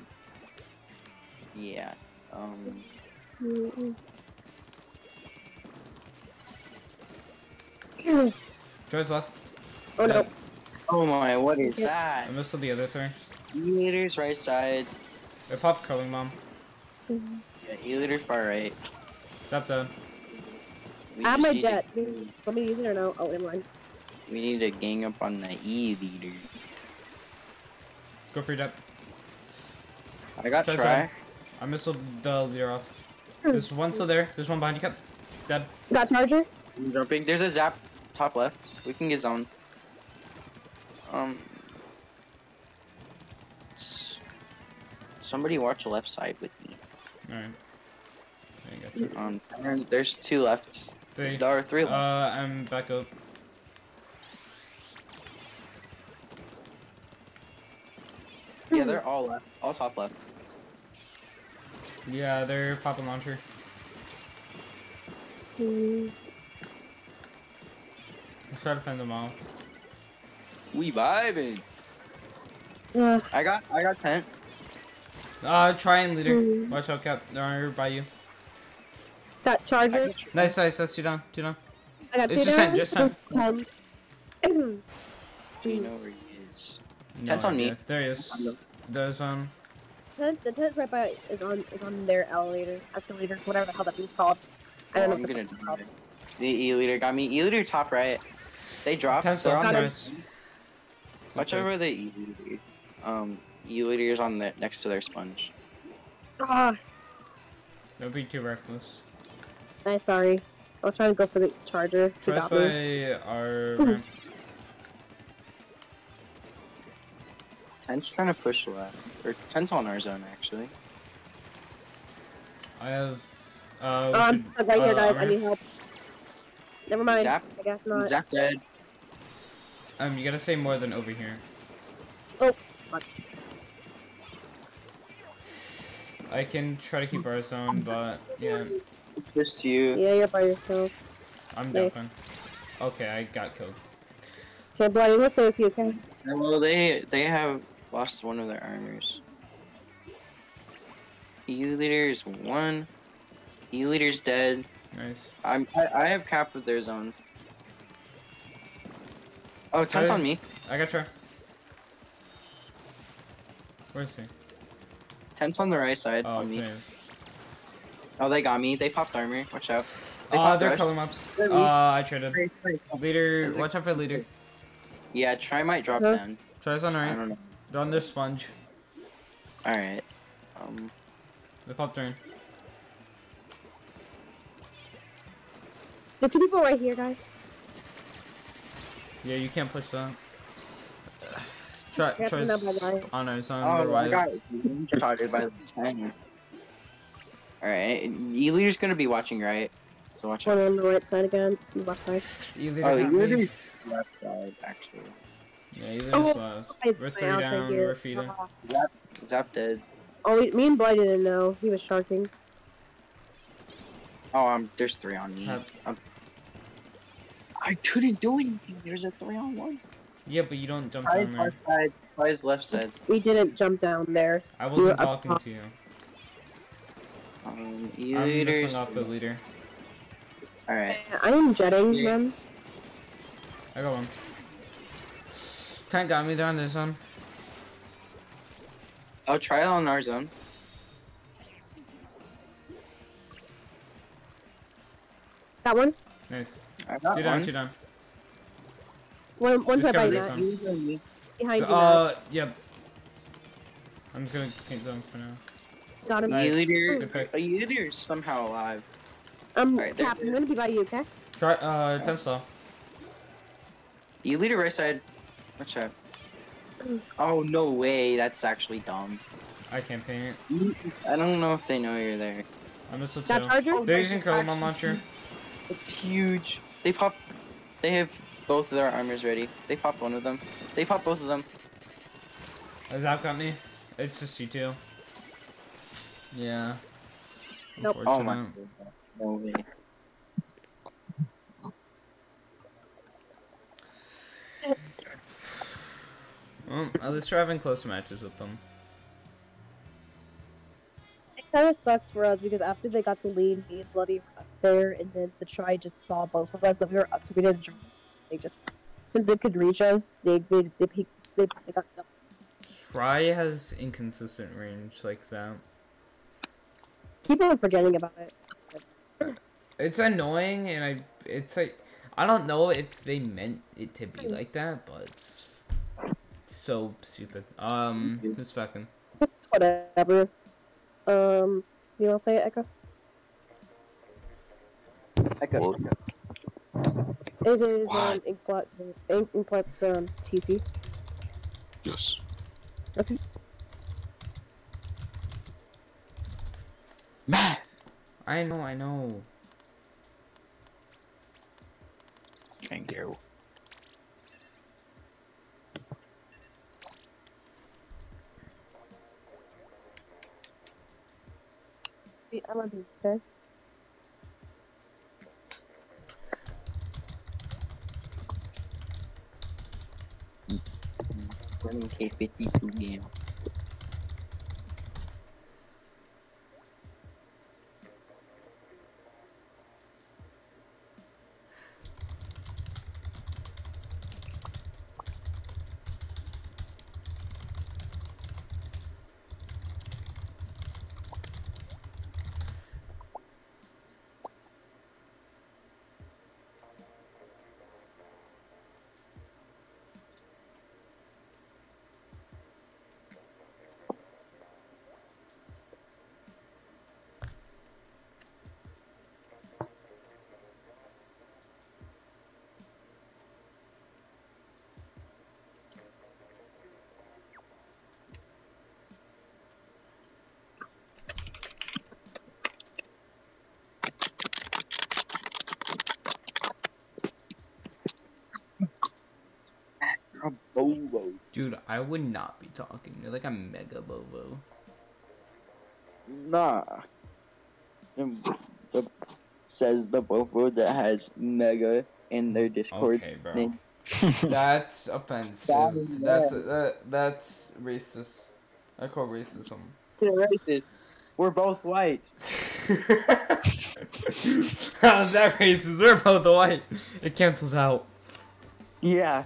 S1: Yeah. Um.
S2: Joy's left.
S4: Oh no.
S1: Oh my, what is
S4: Yeah.
S1: that?
S2: I missed the other three.
S1: Leaders right side.
S2: I popped Culling mom.
S1: Yeah, E leader far right.
S2: Stop down.
S1: We
S4: I have
S1: just
S4: my
S1: need to-
S4: jet. Let me use it or no? Oh, never mind.
S1: We need to gang up on the E leader.
S2: Go for your depth.
S1: I got
S2: Try
S1: try.
S2: I missile the leader off. There's one still there. There's one behind you. Cap. Dead.
S4: Got charger?
S1: I'm jumping. There's a zap top left. We can get zone. Um. Somebody watch the left side with me.
S2: Alright. There you go.
S1: Um, there's two left.
S2: Three.
S1: There are three
S2: Uh,
S1: left.
S2: I'm back up.
S1: yeah, they're all left. All top left.
S2: Yeah, they're popping launcher.
S4: Hmm.
S2: Let's try to fend them all.
S1: We vibing.
S4: Uh,
S1: I got. I got tent.
S2: Uh, try and leader.
S4: Hmm.
S2: Watch out, Cap. They're by you.
S4: got
S1: I
S4: charger.
S2: Nice, nice. That's two down. Two down.
S4: I got
S2: It's
S4: two
S2: just
S4: down.
S2: ten, just ten.
S4: ten.
S1: Do you know where he is?
S2: No
S1: Tent's on me.
S2: idea. There he is. There's um.
S4: Tent, the tent right by is on is on their elevator, escalator, whatever the hell that thing's called. I
S1: Oh,
S4: don't know.
S1: I'm
S4: the
S1: gonna
S4: fuck called.
S1: The E leader got me. E leader top right. They dropped.
S2: Ten's
S1: They're on their
S2: nice.
S1: Watch
S2: Okay.
S1: over the E leader. Um, E leader's on the next to their sponge.
S4: Ah,
S2: Don't be too reckless.
S4: I'm sorry. I was trying to go for the charger. He
S2: Try
S4: got me.
S2: by our ramp.
S1: Ten's trying to push left. Or Ten's on our zone actually.
S2: I have. Uh, we
S4: Um, I'm right here,
S2: uh,
S4: guys. I need help. Never mind.
S1: Zap.
S4: I guess not.
S1: Zap dead.
S2: Um, you gotta say more than over here.
S4: Oh, fuck.
S2: I can try to keep our zone, but yeah,
S1: It's just you.
S4: Yeah, you're by yourself.
S2: I'm
S4: Nice.
S2: dumping. Okay, I got killed.
S4: Okay, bloody, we'll stay with you, okay?
S1: Well, they they have lost one of their armors. E leader is one. E leader's dead.
S2: Nice.
S1: I'm I, I have cap with their zone. Oh, Ten's on me.
S2: I got try. Where is he?
S1: Ten's on the right side
S2: Oh,
S1: on me.
S2: okay.
S1: Oh, they got me. They popped armor. Watch out. They
S2: Uh,
S1: popped
S2: they're
S1: rush.
S2: color maps.
S1: They're
S2: Uh. I traded.
S1: Wait, wait.
S2: Leader,
S1: it-
S2: watch out for leader.
S1: Yeah, try might drop
S4: Huh?
S1: down.
S2: Try us on
S1: I
S2: right.
S1: don't know.
S2: They're on their sponge.
S1: All right. Um.
S2: They popped turn.
S4: There's two people right here, guys.
S2: Yeah, you can't push that. Try,
S4: Yeah,
S2: try
S4: no,
S2: us
S4: bye-bye.
S2: on our zone.
S1: Oh,
S2: they're
S1: I
S2: wide.
S1: got charged by the ten. All right. E leader's gonna be watching right. So watch
S4: One
S1: out.
S4: on the right side again, left side.
S2: You leader
S1: Oh,
S2: got
S1: you
S2: me.
S1: leader- Left side actually.
S2: Yeah, you
S4: Oh,
S2: leader's left.
S4: I-
S2: We're three down,
S4: here.
S2: we're feeding.
S4: Ah.
S1: Zap dead.
S4: Oh, me and Bloody didn't know. He was sharking.
S1: Oh, um, there's three on me.
S2: Have-
S1: Um, I couldn't do anything. There's a three on one.
S2: Yeah, but you don't jump
S1: Try
S2: down
S1: far
S2: there.
S1: side. Try his left side.
S4: We didn't jump down there.
S2: I wasn't
S4: up
S2: talking to you.
S1: Um,
S2: I'm
S1: leaders.
S2: missing off the leader.
S1: All right.
S4: I am jetting
S1: Yeah.
S4: them.
S2: I got one. Tank got me down this one.
S1: I'll try it on our zone.
S4: That one?
S2: Nice.
S1: I got
S2: Two down,
S1: one.
S2: two down.
S4: One, one
S2: Just
S4: right by
S2: cover
S4: you,
S2: this
S4: Matt.
S2: one.
S1: He's on me.
S4: Behind you,
S2: Uh, yep. I'm just gonna paint zone for now.
S4: Got him.
S2: nice.
S1: Leader.
S2: Good pick.
S1: E leader is somehow alive.
S4: Um,
S1: Alright, there-
S4: Cap, I'm gonna be by you, okay?
S2: Try, uh, 10 stall.
S1: E leader right side. Watch out. Oh no way. That's actually dumb.
S2: I can't paint.
S1: I don't know if they know you're there.
S2: I missed a
S4: That
S2: two.
S4: charger?
S2: They're using curling launcher.
S1: It's huge. They pop. They have both of their armors ready. They popped one of them. They popped both of them.
S2: Uh, Zap got me. It's just you two. Yeah.
S4: Nope.
S1: Oh my. No way.
S2: Well, at least we're having close matches with them.
S4: It kind of sucks for us because after they got the lead, me and Bloody were up there, and then the try just saw both of us, but we were up, so we didn't. jump. They just since they could reach us, they they they peeked, they, they got them.
S2: Fry has inconsistent range like Zap.
S4: keep on forgetting about it.
S2: It's annoying, and I it's like I don't know if they meant it to be like that, but it's so stupid. Um, who's fucking?
S4: Whatever. Um, you want to say it, Echo?
S1: Echo.
S4: It is
S3: Why?
S4: um Inkblot Ink, Inkblot's um TC.
S3: Yes.
S4: Okay.
S3: Matt!
S2: I know, I know.
S3: Thank you.
S4: I'm on the okay.
S1: Running K52 game. A Bobo.
S2: Dude, I would not be talking. You're like a mega bobo.
S1: Nah. Um, the- says the Bobo that has Mega in their Discord
S2: Okay, bro.
S1: name.
S2: That's
S1: That
S2: offensive. That's that, that's racist. I call racism.
S1: You're racist. We're both white.
S2: How's that racist? We're both white. It cancels out.
S1: Yeah.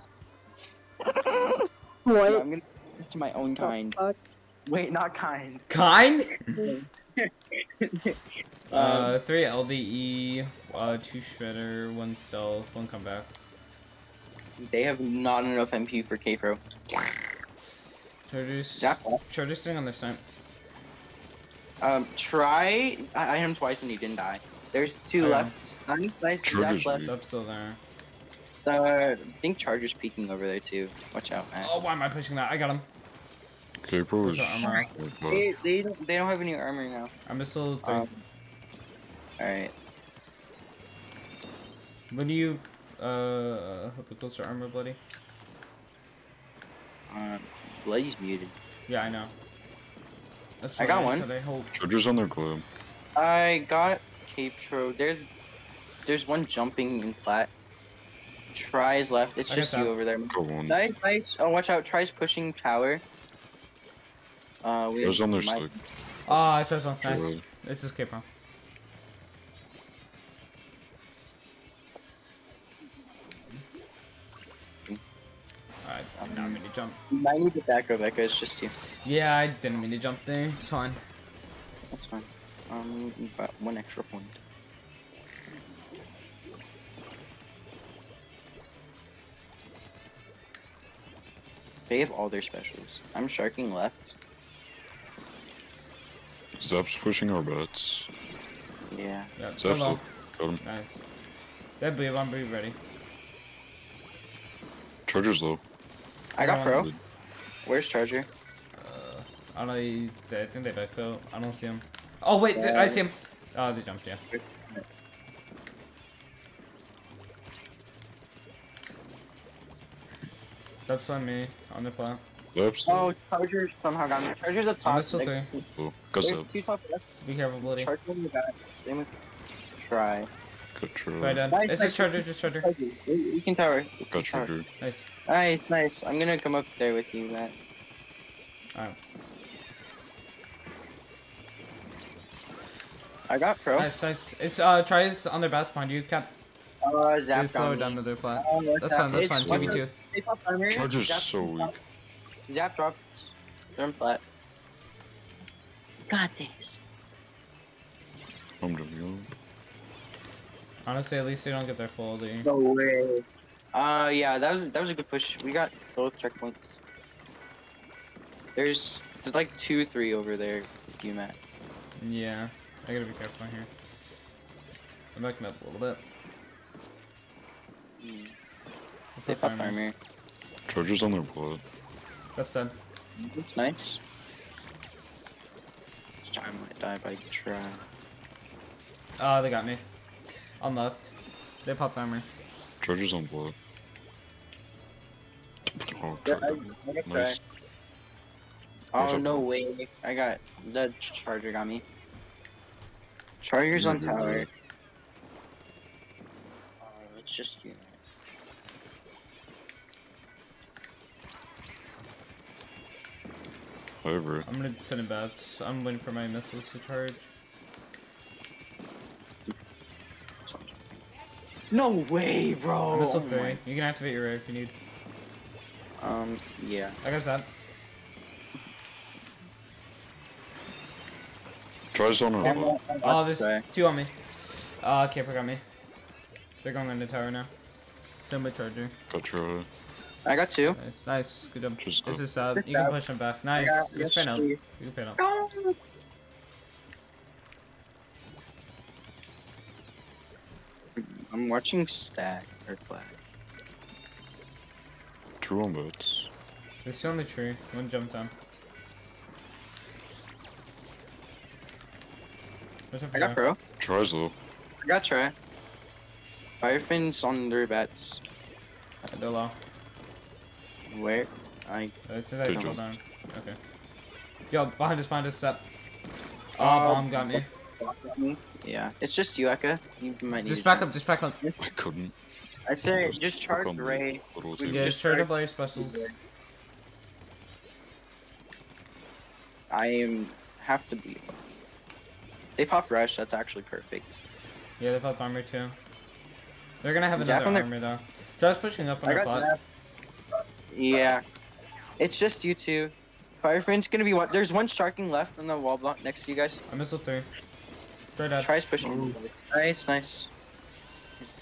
S4: What?
S1: Yeah, I'm gonna to my own kind.
S4: Fuck.
S1: Wait, not kind.
S2: Kind?
S1: Um,
S2: Uh, three LDE, uh, two shredder, one stealth, one comeback.
S1: they have not enough MP for K-Pro.
S2: Chargers,
S1: Jack off.
S2: Chargers sitting on their side.
S1: Um, try. I, I hit him twice and he didn't die. There's two
S2: Okay.
S1: left. Nice, nice.
S3: Chargers
S1: Zach left.
S3: lead.
S2: Up still there.
S1: Uh, I think Chargers peeking over there too. Watch out, man.
S2: Oh, why am I pushing that? I got him.
S3: K-Pro is...
S2: Where's the armor?
S1: They, they don't they don't have any armor now.
S2: I'm still three.
S1: Um, all right.
S2: when do you, uh, hook it closer armor, bloody?
S1: Um, Bloody's muted.
S2: Yeah, I know. That's
S1: I got one.
S2: said I hope.
S3: Chargers on their globe.
S1: I got K-Pro. There's there's one jumping in flat. Tries left. It's
S2: I
S1: just
S2: got
S1: you
S2: that.
S1: over there.
S3: Go.
S1: Nice, nice. Oh, watch out. Tries pushing tower. Uh, we
S3: Chargers on their side.
S2: Ah, I saw something. Nice.
S3: Charlie.
S2: This is K-Pro. I did not mean to jump.
S1: You might need to back Rebecca. It's just you.
S2: Yeah, I didn't mean to jump there. It's fine.
S1: That's fine. Um, you've one extra point. They have all their specials. I'm sharking left.
S3: Zap's pushing our bets.
S1: Yeah.
S2: Yeah,
S3: Zap's
S2: hello.
S3: low. Got him.
S2: Nice. Yeah, believe I'm be ready.
S3: Chargers low.
S1: I got
S2: Hold
S1: pro. Where's Charger?
S2: Uh, I don't know. I think they backed out. I don't see him. Oh wait, th- I see him. Oh, they jumped. Yeah. That's on me, on the plan.
S3: Oops.
S1: Oh, Charger's somehow got me. Charger's up top.
S2: I'm
S1: still
S2: there.
S3: Ooh, go
S1: There's
S3: up.
S1: two top left.
S2: Be careful, Bloody.
S1: Charger in the back. Same with... Try.
S3: Good true.
S2: Right done.
S1: Nice,
S2: it's
S1: nice,
S2: a Charger, just Charger.
S1: charger. You, you can tower. You
S3: got
S1: can
S3: Charger. Tower.
S2: Nice.
S1: Nice, nice. I'm gonna come up there with you, Matt.
S2: Alright.
S1: I got pro.
S2: Nice, nice. It's uh tries on their back behind you, Cap.
S1: Uh zap.
S2: They
S1: slowed
S2: down the their flat.
S1: Uh, oh,
S2: that's fine, that's fine. 2v2.
S1: They pop primary.
S3: Charger's
S1: Zap-
S3: so weak.
S1: Zap dropped. They're flat. Got this.
S3: I'm jumping up.
S2: Honestly, at least they don't get their full D.
S1: No way. Uh, yeah, that was that was a good push. We got both checkpoints. There's there's like two, three over there with you, Matt.
S2: Yeah, I gotta be careful here. I'm backing up a little bit.
S1: They
S2: Flip
S1: pop
S2: armor.
S1: armor.
S3: Chargers on their blood.
S2: Left side.
S1: That's nice. This time might die by try.
S2: Oh, they got me. On left. They popped armor.
S3: Chargers on blood. Oh,
S1: Yeah, I- I got
S3: Nice.
S1: Oh no
S3: bro?
S1: way! I got the charger got me. Chargers on tower.
S3: good.
S1: Oh, uh, it's just you.
S3: However,
S2: I'm gonna send it back. I'm waiting for my missiles to charge.
S1: No way, bro!
S2: Missile
S1: Oh
S2: three.
S1: my-
S2: You can activate your ray if you need.
S1: Um, yeah.
S2: I got that.
S3: Chargers on their blood.
S2: Oh, there's
S1: Sorry.
S2: two on me. Uh, Camper got me. They're going on the tower now. Done my charger.
S3: Got try.
S1: I got two.
S2: Nice, nice. Good job.
S3: Just
S2: This is sad.
S1: Good
S2: You can push him back. Nice.
S1: Yeah,
S2: Just
S1: yes,
S2: fan out.
S1: please.
S2: You can fan out.
S1: I'm watching stack or flag.
S3: Two on beds.
S2: They're still in the tree. One jump down. Where's the
S1: I got pro.
S3: Tries though.
S1: I got try. Firefin's on their bats.
S2: They're low.
S1: Where? I.
S2: I think I
S3: Good
S2: jump
S3: job.
S2: Okay. Yo, behind us, behind us, step. Oh,
S1: Uh,
S2: bomb got me.
S1: Yeah, it's just you, Eka. You might need
S2: Just back
S1: jump.
S2: up, just back up.
S3: I couldn't.
S1: I say
S3: Just
S1: just charge
S3: on the
S1: Ray. We.
S2: Yeah,
S1: just
S2: charge try to
S1: tried-
S2: play your specials.
S1: I am have to be. They pop rush. That's actually perfect.
S2: Yeah, they popped armor too. They're gonna have
S1: Zap
S2: another armor though. Josh pushing up on
S1: I
S2: our
S1: got
S2: bot.
S1: That. Yeah, it's just you two. Firefin's gonna be one. There's one sharking left on the wall block next to you guys.
S2: I missile three. Straight up.
S1: Tries pushing. Nice, nice.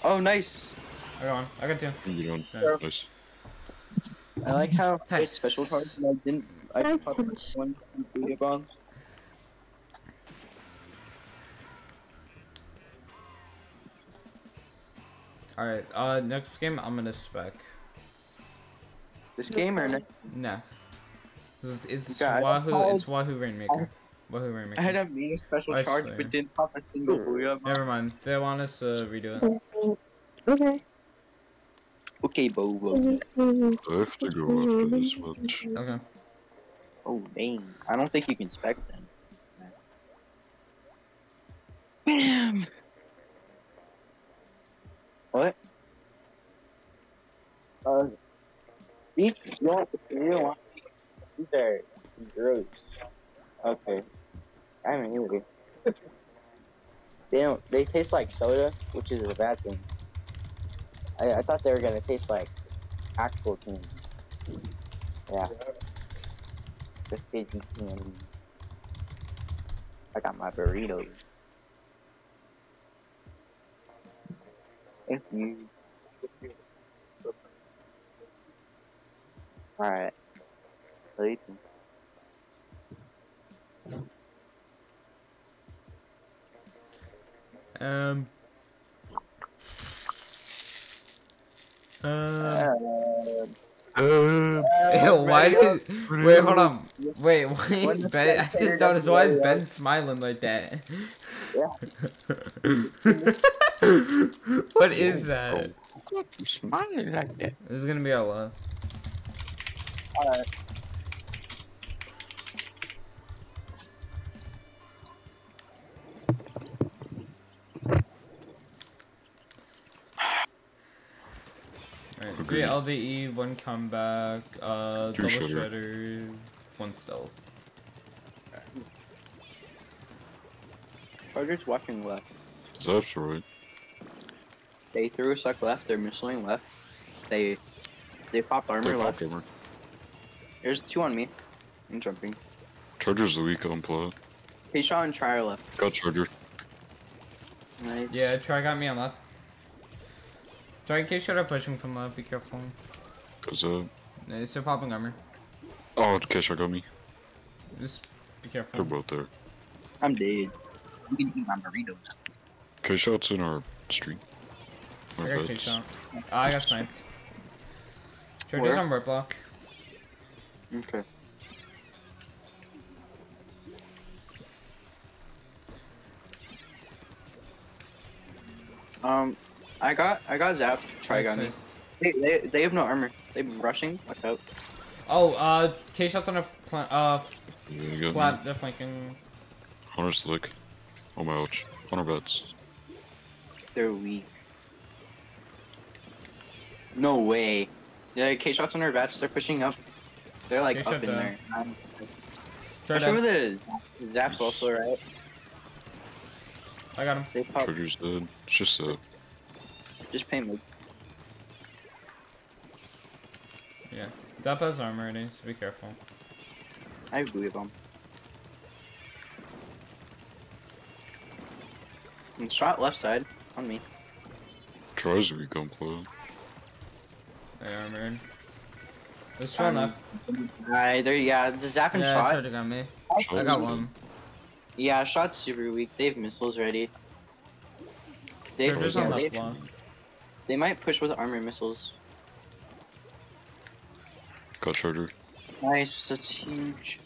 S1: Oh, nice.
S2: I got one. I got two.
S3: You don't.
S2: Yeah.
S3: Nice.
S1: I like how
S2: Nice.
S1: it's special cards. I didn't. I
S4: Nice
S1: popped
S4: punch.
S1: one Booyah Bomb.
S2: Alright, uh, next game I'm gonna spec.
S1: This game or next?
S2: Next. It's, it's
S1: Okay, I-
S2: Wahoo, it's Wahoo Rainmaker. Wahoo Rainmaker.
S1: I had a mean special
S2: I
S1: charge,
S2: swear.
S1: but didn't pop a single booyah.
S2: Never mind. They want us to redo it.
S4: Okay.
S1: Okay, Bobo.
S3: I have to go after this match.
S2: Okay.
S1: Oh, dang. I don't think you can spec them. Bam! What? Uh, these, don't want these are gross. Okay. I haven't either. they don't, they taste like soda, which is a bad thing. I, I thought they were gonna taste like actual candy. Yeah. The fizzy candies. I got my burritos. Thank you. Alright. Later.
S2: Um. Uh,
S1: Uh,
S3: Uh,
S2: Ew, why
S1: ready
S2: did wait? Hold on. Wait, why
S1: When
S2: is
S1: the
S2: Ben? I
S1: spectator
S2: just noticed why is
S1: goes,
S2: Ben smiling like that?
S1: Yeah.
S2: what is that?
S3: you smiling like that?
S2: This is gonna be our last.
S1: Alright.
S2: Alright,
S3: Agreed.
S2: three LDE, one comeback, uh,
S3: Two
S2: double
S3: shredder.
S2: shredder, one stealth.
S1: Chargers watching left.
S3: That's right.
S1: They threw a suck left, they're missiling left. They they popped
S3: They
S1: armor
S3: popped
S1: left.
S3: Over.
S1: There's two on me. I'm jumping.
S3: Chargers the weak on play.
S1: He shot and trial left.
S3: Got Charger.
S1: Nice.
S2: Yeah, try got me on left. Try in case you're pushing from left, be careful.
S3: Cause uh,
S2: They're still popping armor.
S3: oh, Kesha got me.
S2: Just be careful.
S3: They're both there.
S1: I'm dead.
S7: You can eat my burritos.
S3: Kesha's in our street.
S2: I
S3: Our
S2: got
S3: beds.
S2: kicked shot. Ah, I got sniped. Charges
S1: Where?
S2: on red block.
S1: Okay. Um, I got I got zapped. Try got.
S2: Nice, nice.
S1: They, they they have no armor. They be rushing. Watch out.
S2: Oh, uh, K shots on a pla- uh
S3: Yeah,
S2: flat.
S3: me.
S2: They're flanking.
S3: Hunter slick. Oh my ouch. Hunter beds.
S1: They're weak. No way. Yeah, K shots on our bats. They're pushing up. They're like
S2: K-shot
S1: up in
S2: down.
S1: there. Um,
S2: Try
S1: Especially
S2: down.
S1: with the zaps also, right?
S2: I got him.
S1: They pop.
S3: Charger's dead. It's just uh,
S1: Just pay me.
S2: Yeah. Zap has armor already, so be careful.
S1: I believe them. And shot left side on me.
S3: tries to recon play.
S2: They are armored. There's two on
S1: Um,
S2: left.
S1: Right there, yeah. The zap and
S2: Yeah,
S1: shot.
S2: Charger got me. I
S3: Shot's
S2: got
S3: dead.
S2: one.
S1: Yeah, shot's super weak. They have missiles ready. They,
S2: Charger's
S1: yeah,
S2: on
S1: they,
S2: left block.
S1: they might push with armor missiles.
S3: Got Charger.
S1: Nice, that's huge.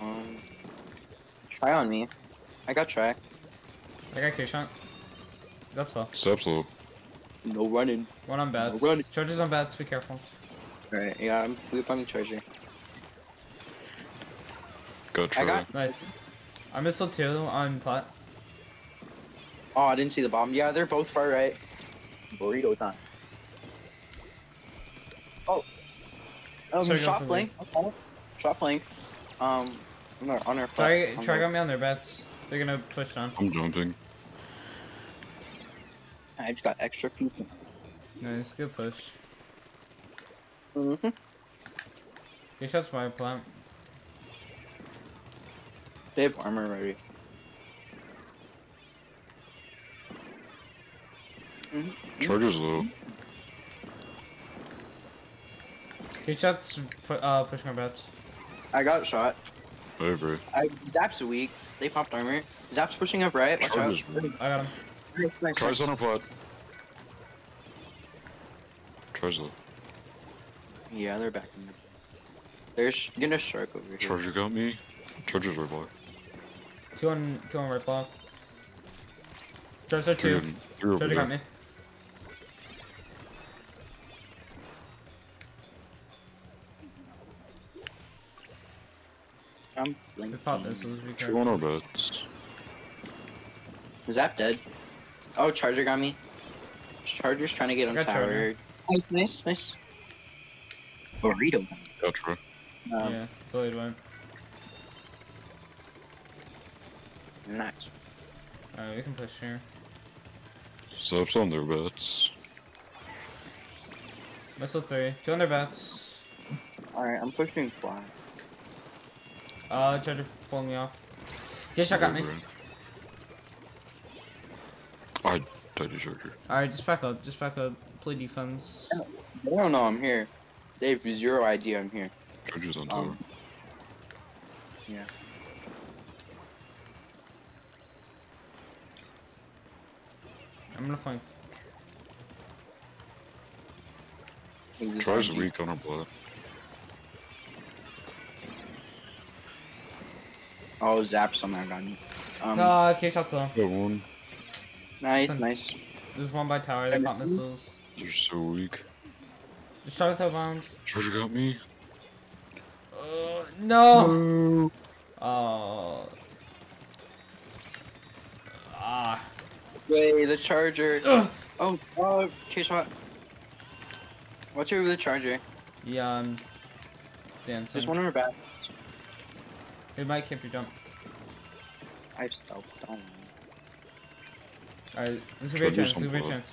S1: Um, try on me. I got try.
S2: I got K shot. Zap slow.
S3: Zaps low.
S1: No running.
S2: One on bats.
S1: run.
S2: Charger's on bats, be careful.
S1: Alright, yeah, I'm loop on charger.
S3: Got
S1: I
S3: try.
S1: got-
S2: Nice. I missile two on plat.
S1: Oh, I didn't see the bomb. Yeah, they're both far right.
S7: Burrito time.
S1: Um,
S2: Sorry, go
S1: shot
S2: for me.
S1: flank. Okay. Shot flank. Um, on our, on our
S2: Try, try got me on their bats. They're gonna push down.
S3: I'm jumping.
S1: I just got extra people.
S2: Nice, good push.
S1: Mm-hmm.
S2: K shots my plant.
S1: They have armor ready.
S3: Charger's low.
S2: He shots pu- uh, pushing our bats.
S1: I got shot.
S3: I agree.
S1: I, Zap's weak. They popped armor. Zap's pushing up right. Watch out.
S3: Charger's weak.
S2: I got him.
S1: Nice, nice,
S3: Tries
S1: nice.
S3: on a plot. Tries low.
S1: Yeah, they're back in there. They're sh- gonna shark over here.
S3: Charger got me. Charger's right block.
S2: Two on, two on right block. Charger two.
S3: Three, three over
S2: Charger got
S3: there.
S2: me.
S1: I'm blinking.
S2: pop missiles,
S3: Two on our beds.
S1: Zap dead. Oh, Charger got me. Charger's trying to get on
S2: got
S1: tower.
S2: Charger.
S1: Nice, nice, nice.
S7: Burrito time.
S3: true. try.
S1: Um,
S2: Yeah, delayed one.
S1: Nice.
S2: Alright, we can push here.
S3: Zaps on their beds.
S2: Missile three. Two on their bats.
S1: Alright, I'm pushing fly.
S2: Uh, tried to pull me off. K shot got me.
S3: I died to Charger.
S2: Alright, just back up. Just back up. Play defense.
S1: They don't know I'm here. They have zero idea I'm here.
S3: Charger's on tower.
S1: Um, yeah.
S2: I'm gonna flank.
S3: Tries
S1: on
S3: weak on our blood.
S1: Oh, zaps on got gun. Um,
S2: Uh, K shot's low.
S3: Got one.
S1: Nice,
S2: Some-
S1: nice.
S2: There's one by tower. They pop missiles.
S3: They're so weak.
S2: Just try to throw bombs.
S3: Charger got me.
S2: Uh, no. Oh. Ah.
S1: Wait, the Charger.
S2: Ugh.
S1: Oh, oh, K shot. Watch over the Charger.
S2: Yeah, I'm dancing.
S1: There's one on our back.
S2: It might keep your jump.
S1: I have stealth. Don't.
S2: Alright, this could be a
S3: Charger's
S2: chance. This could be a
S3: on
S2: chance.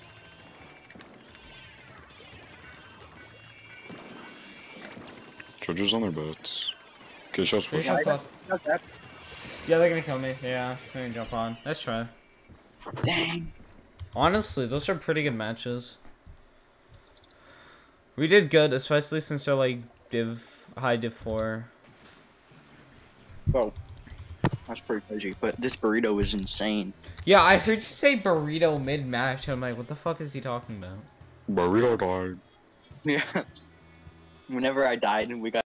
S3: Charger's on their boats. Okay, shots
S2: K
S3: push.
S2: shots left. Yeah, they're gonna kill me. Yeah, they're gonna jump on. Let's try.
S1: Dang.
S2: Honestly, those are pretty good matches. We did good, especially since they're like div high div four.
S1: Oh, that's pretty crazy. But this burrito is insane.
S2: Yeah, I heard you say burrito mid match. And I'm like, what the fuck is he talking about?
S3: Burrito died.
S1: Yeah. Whenever I died and we got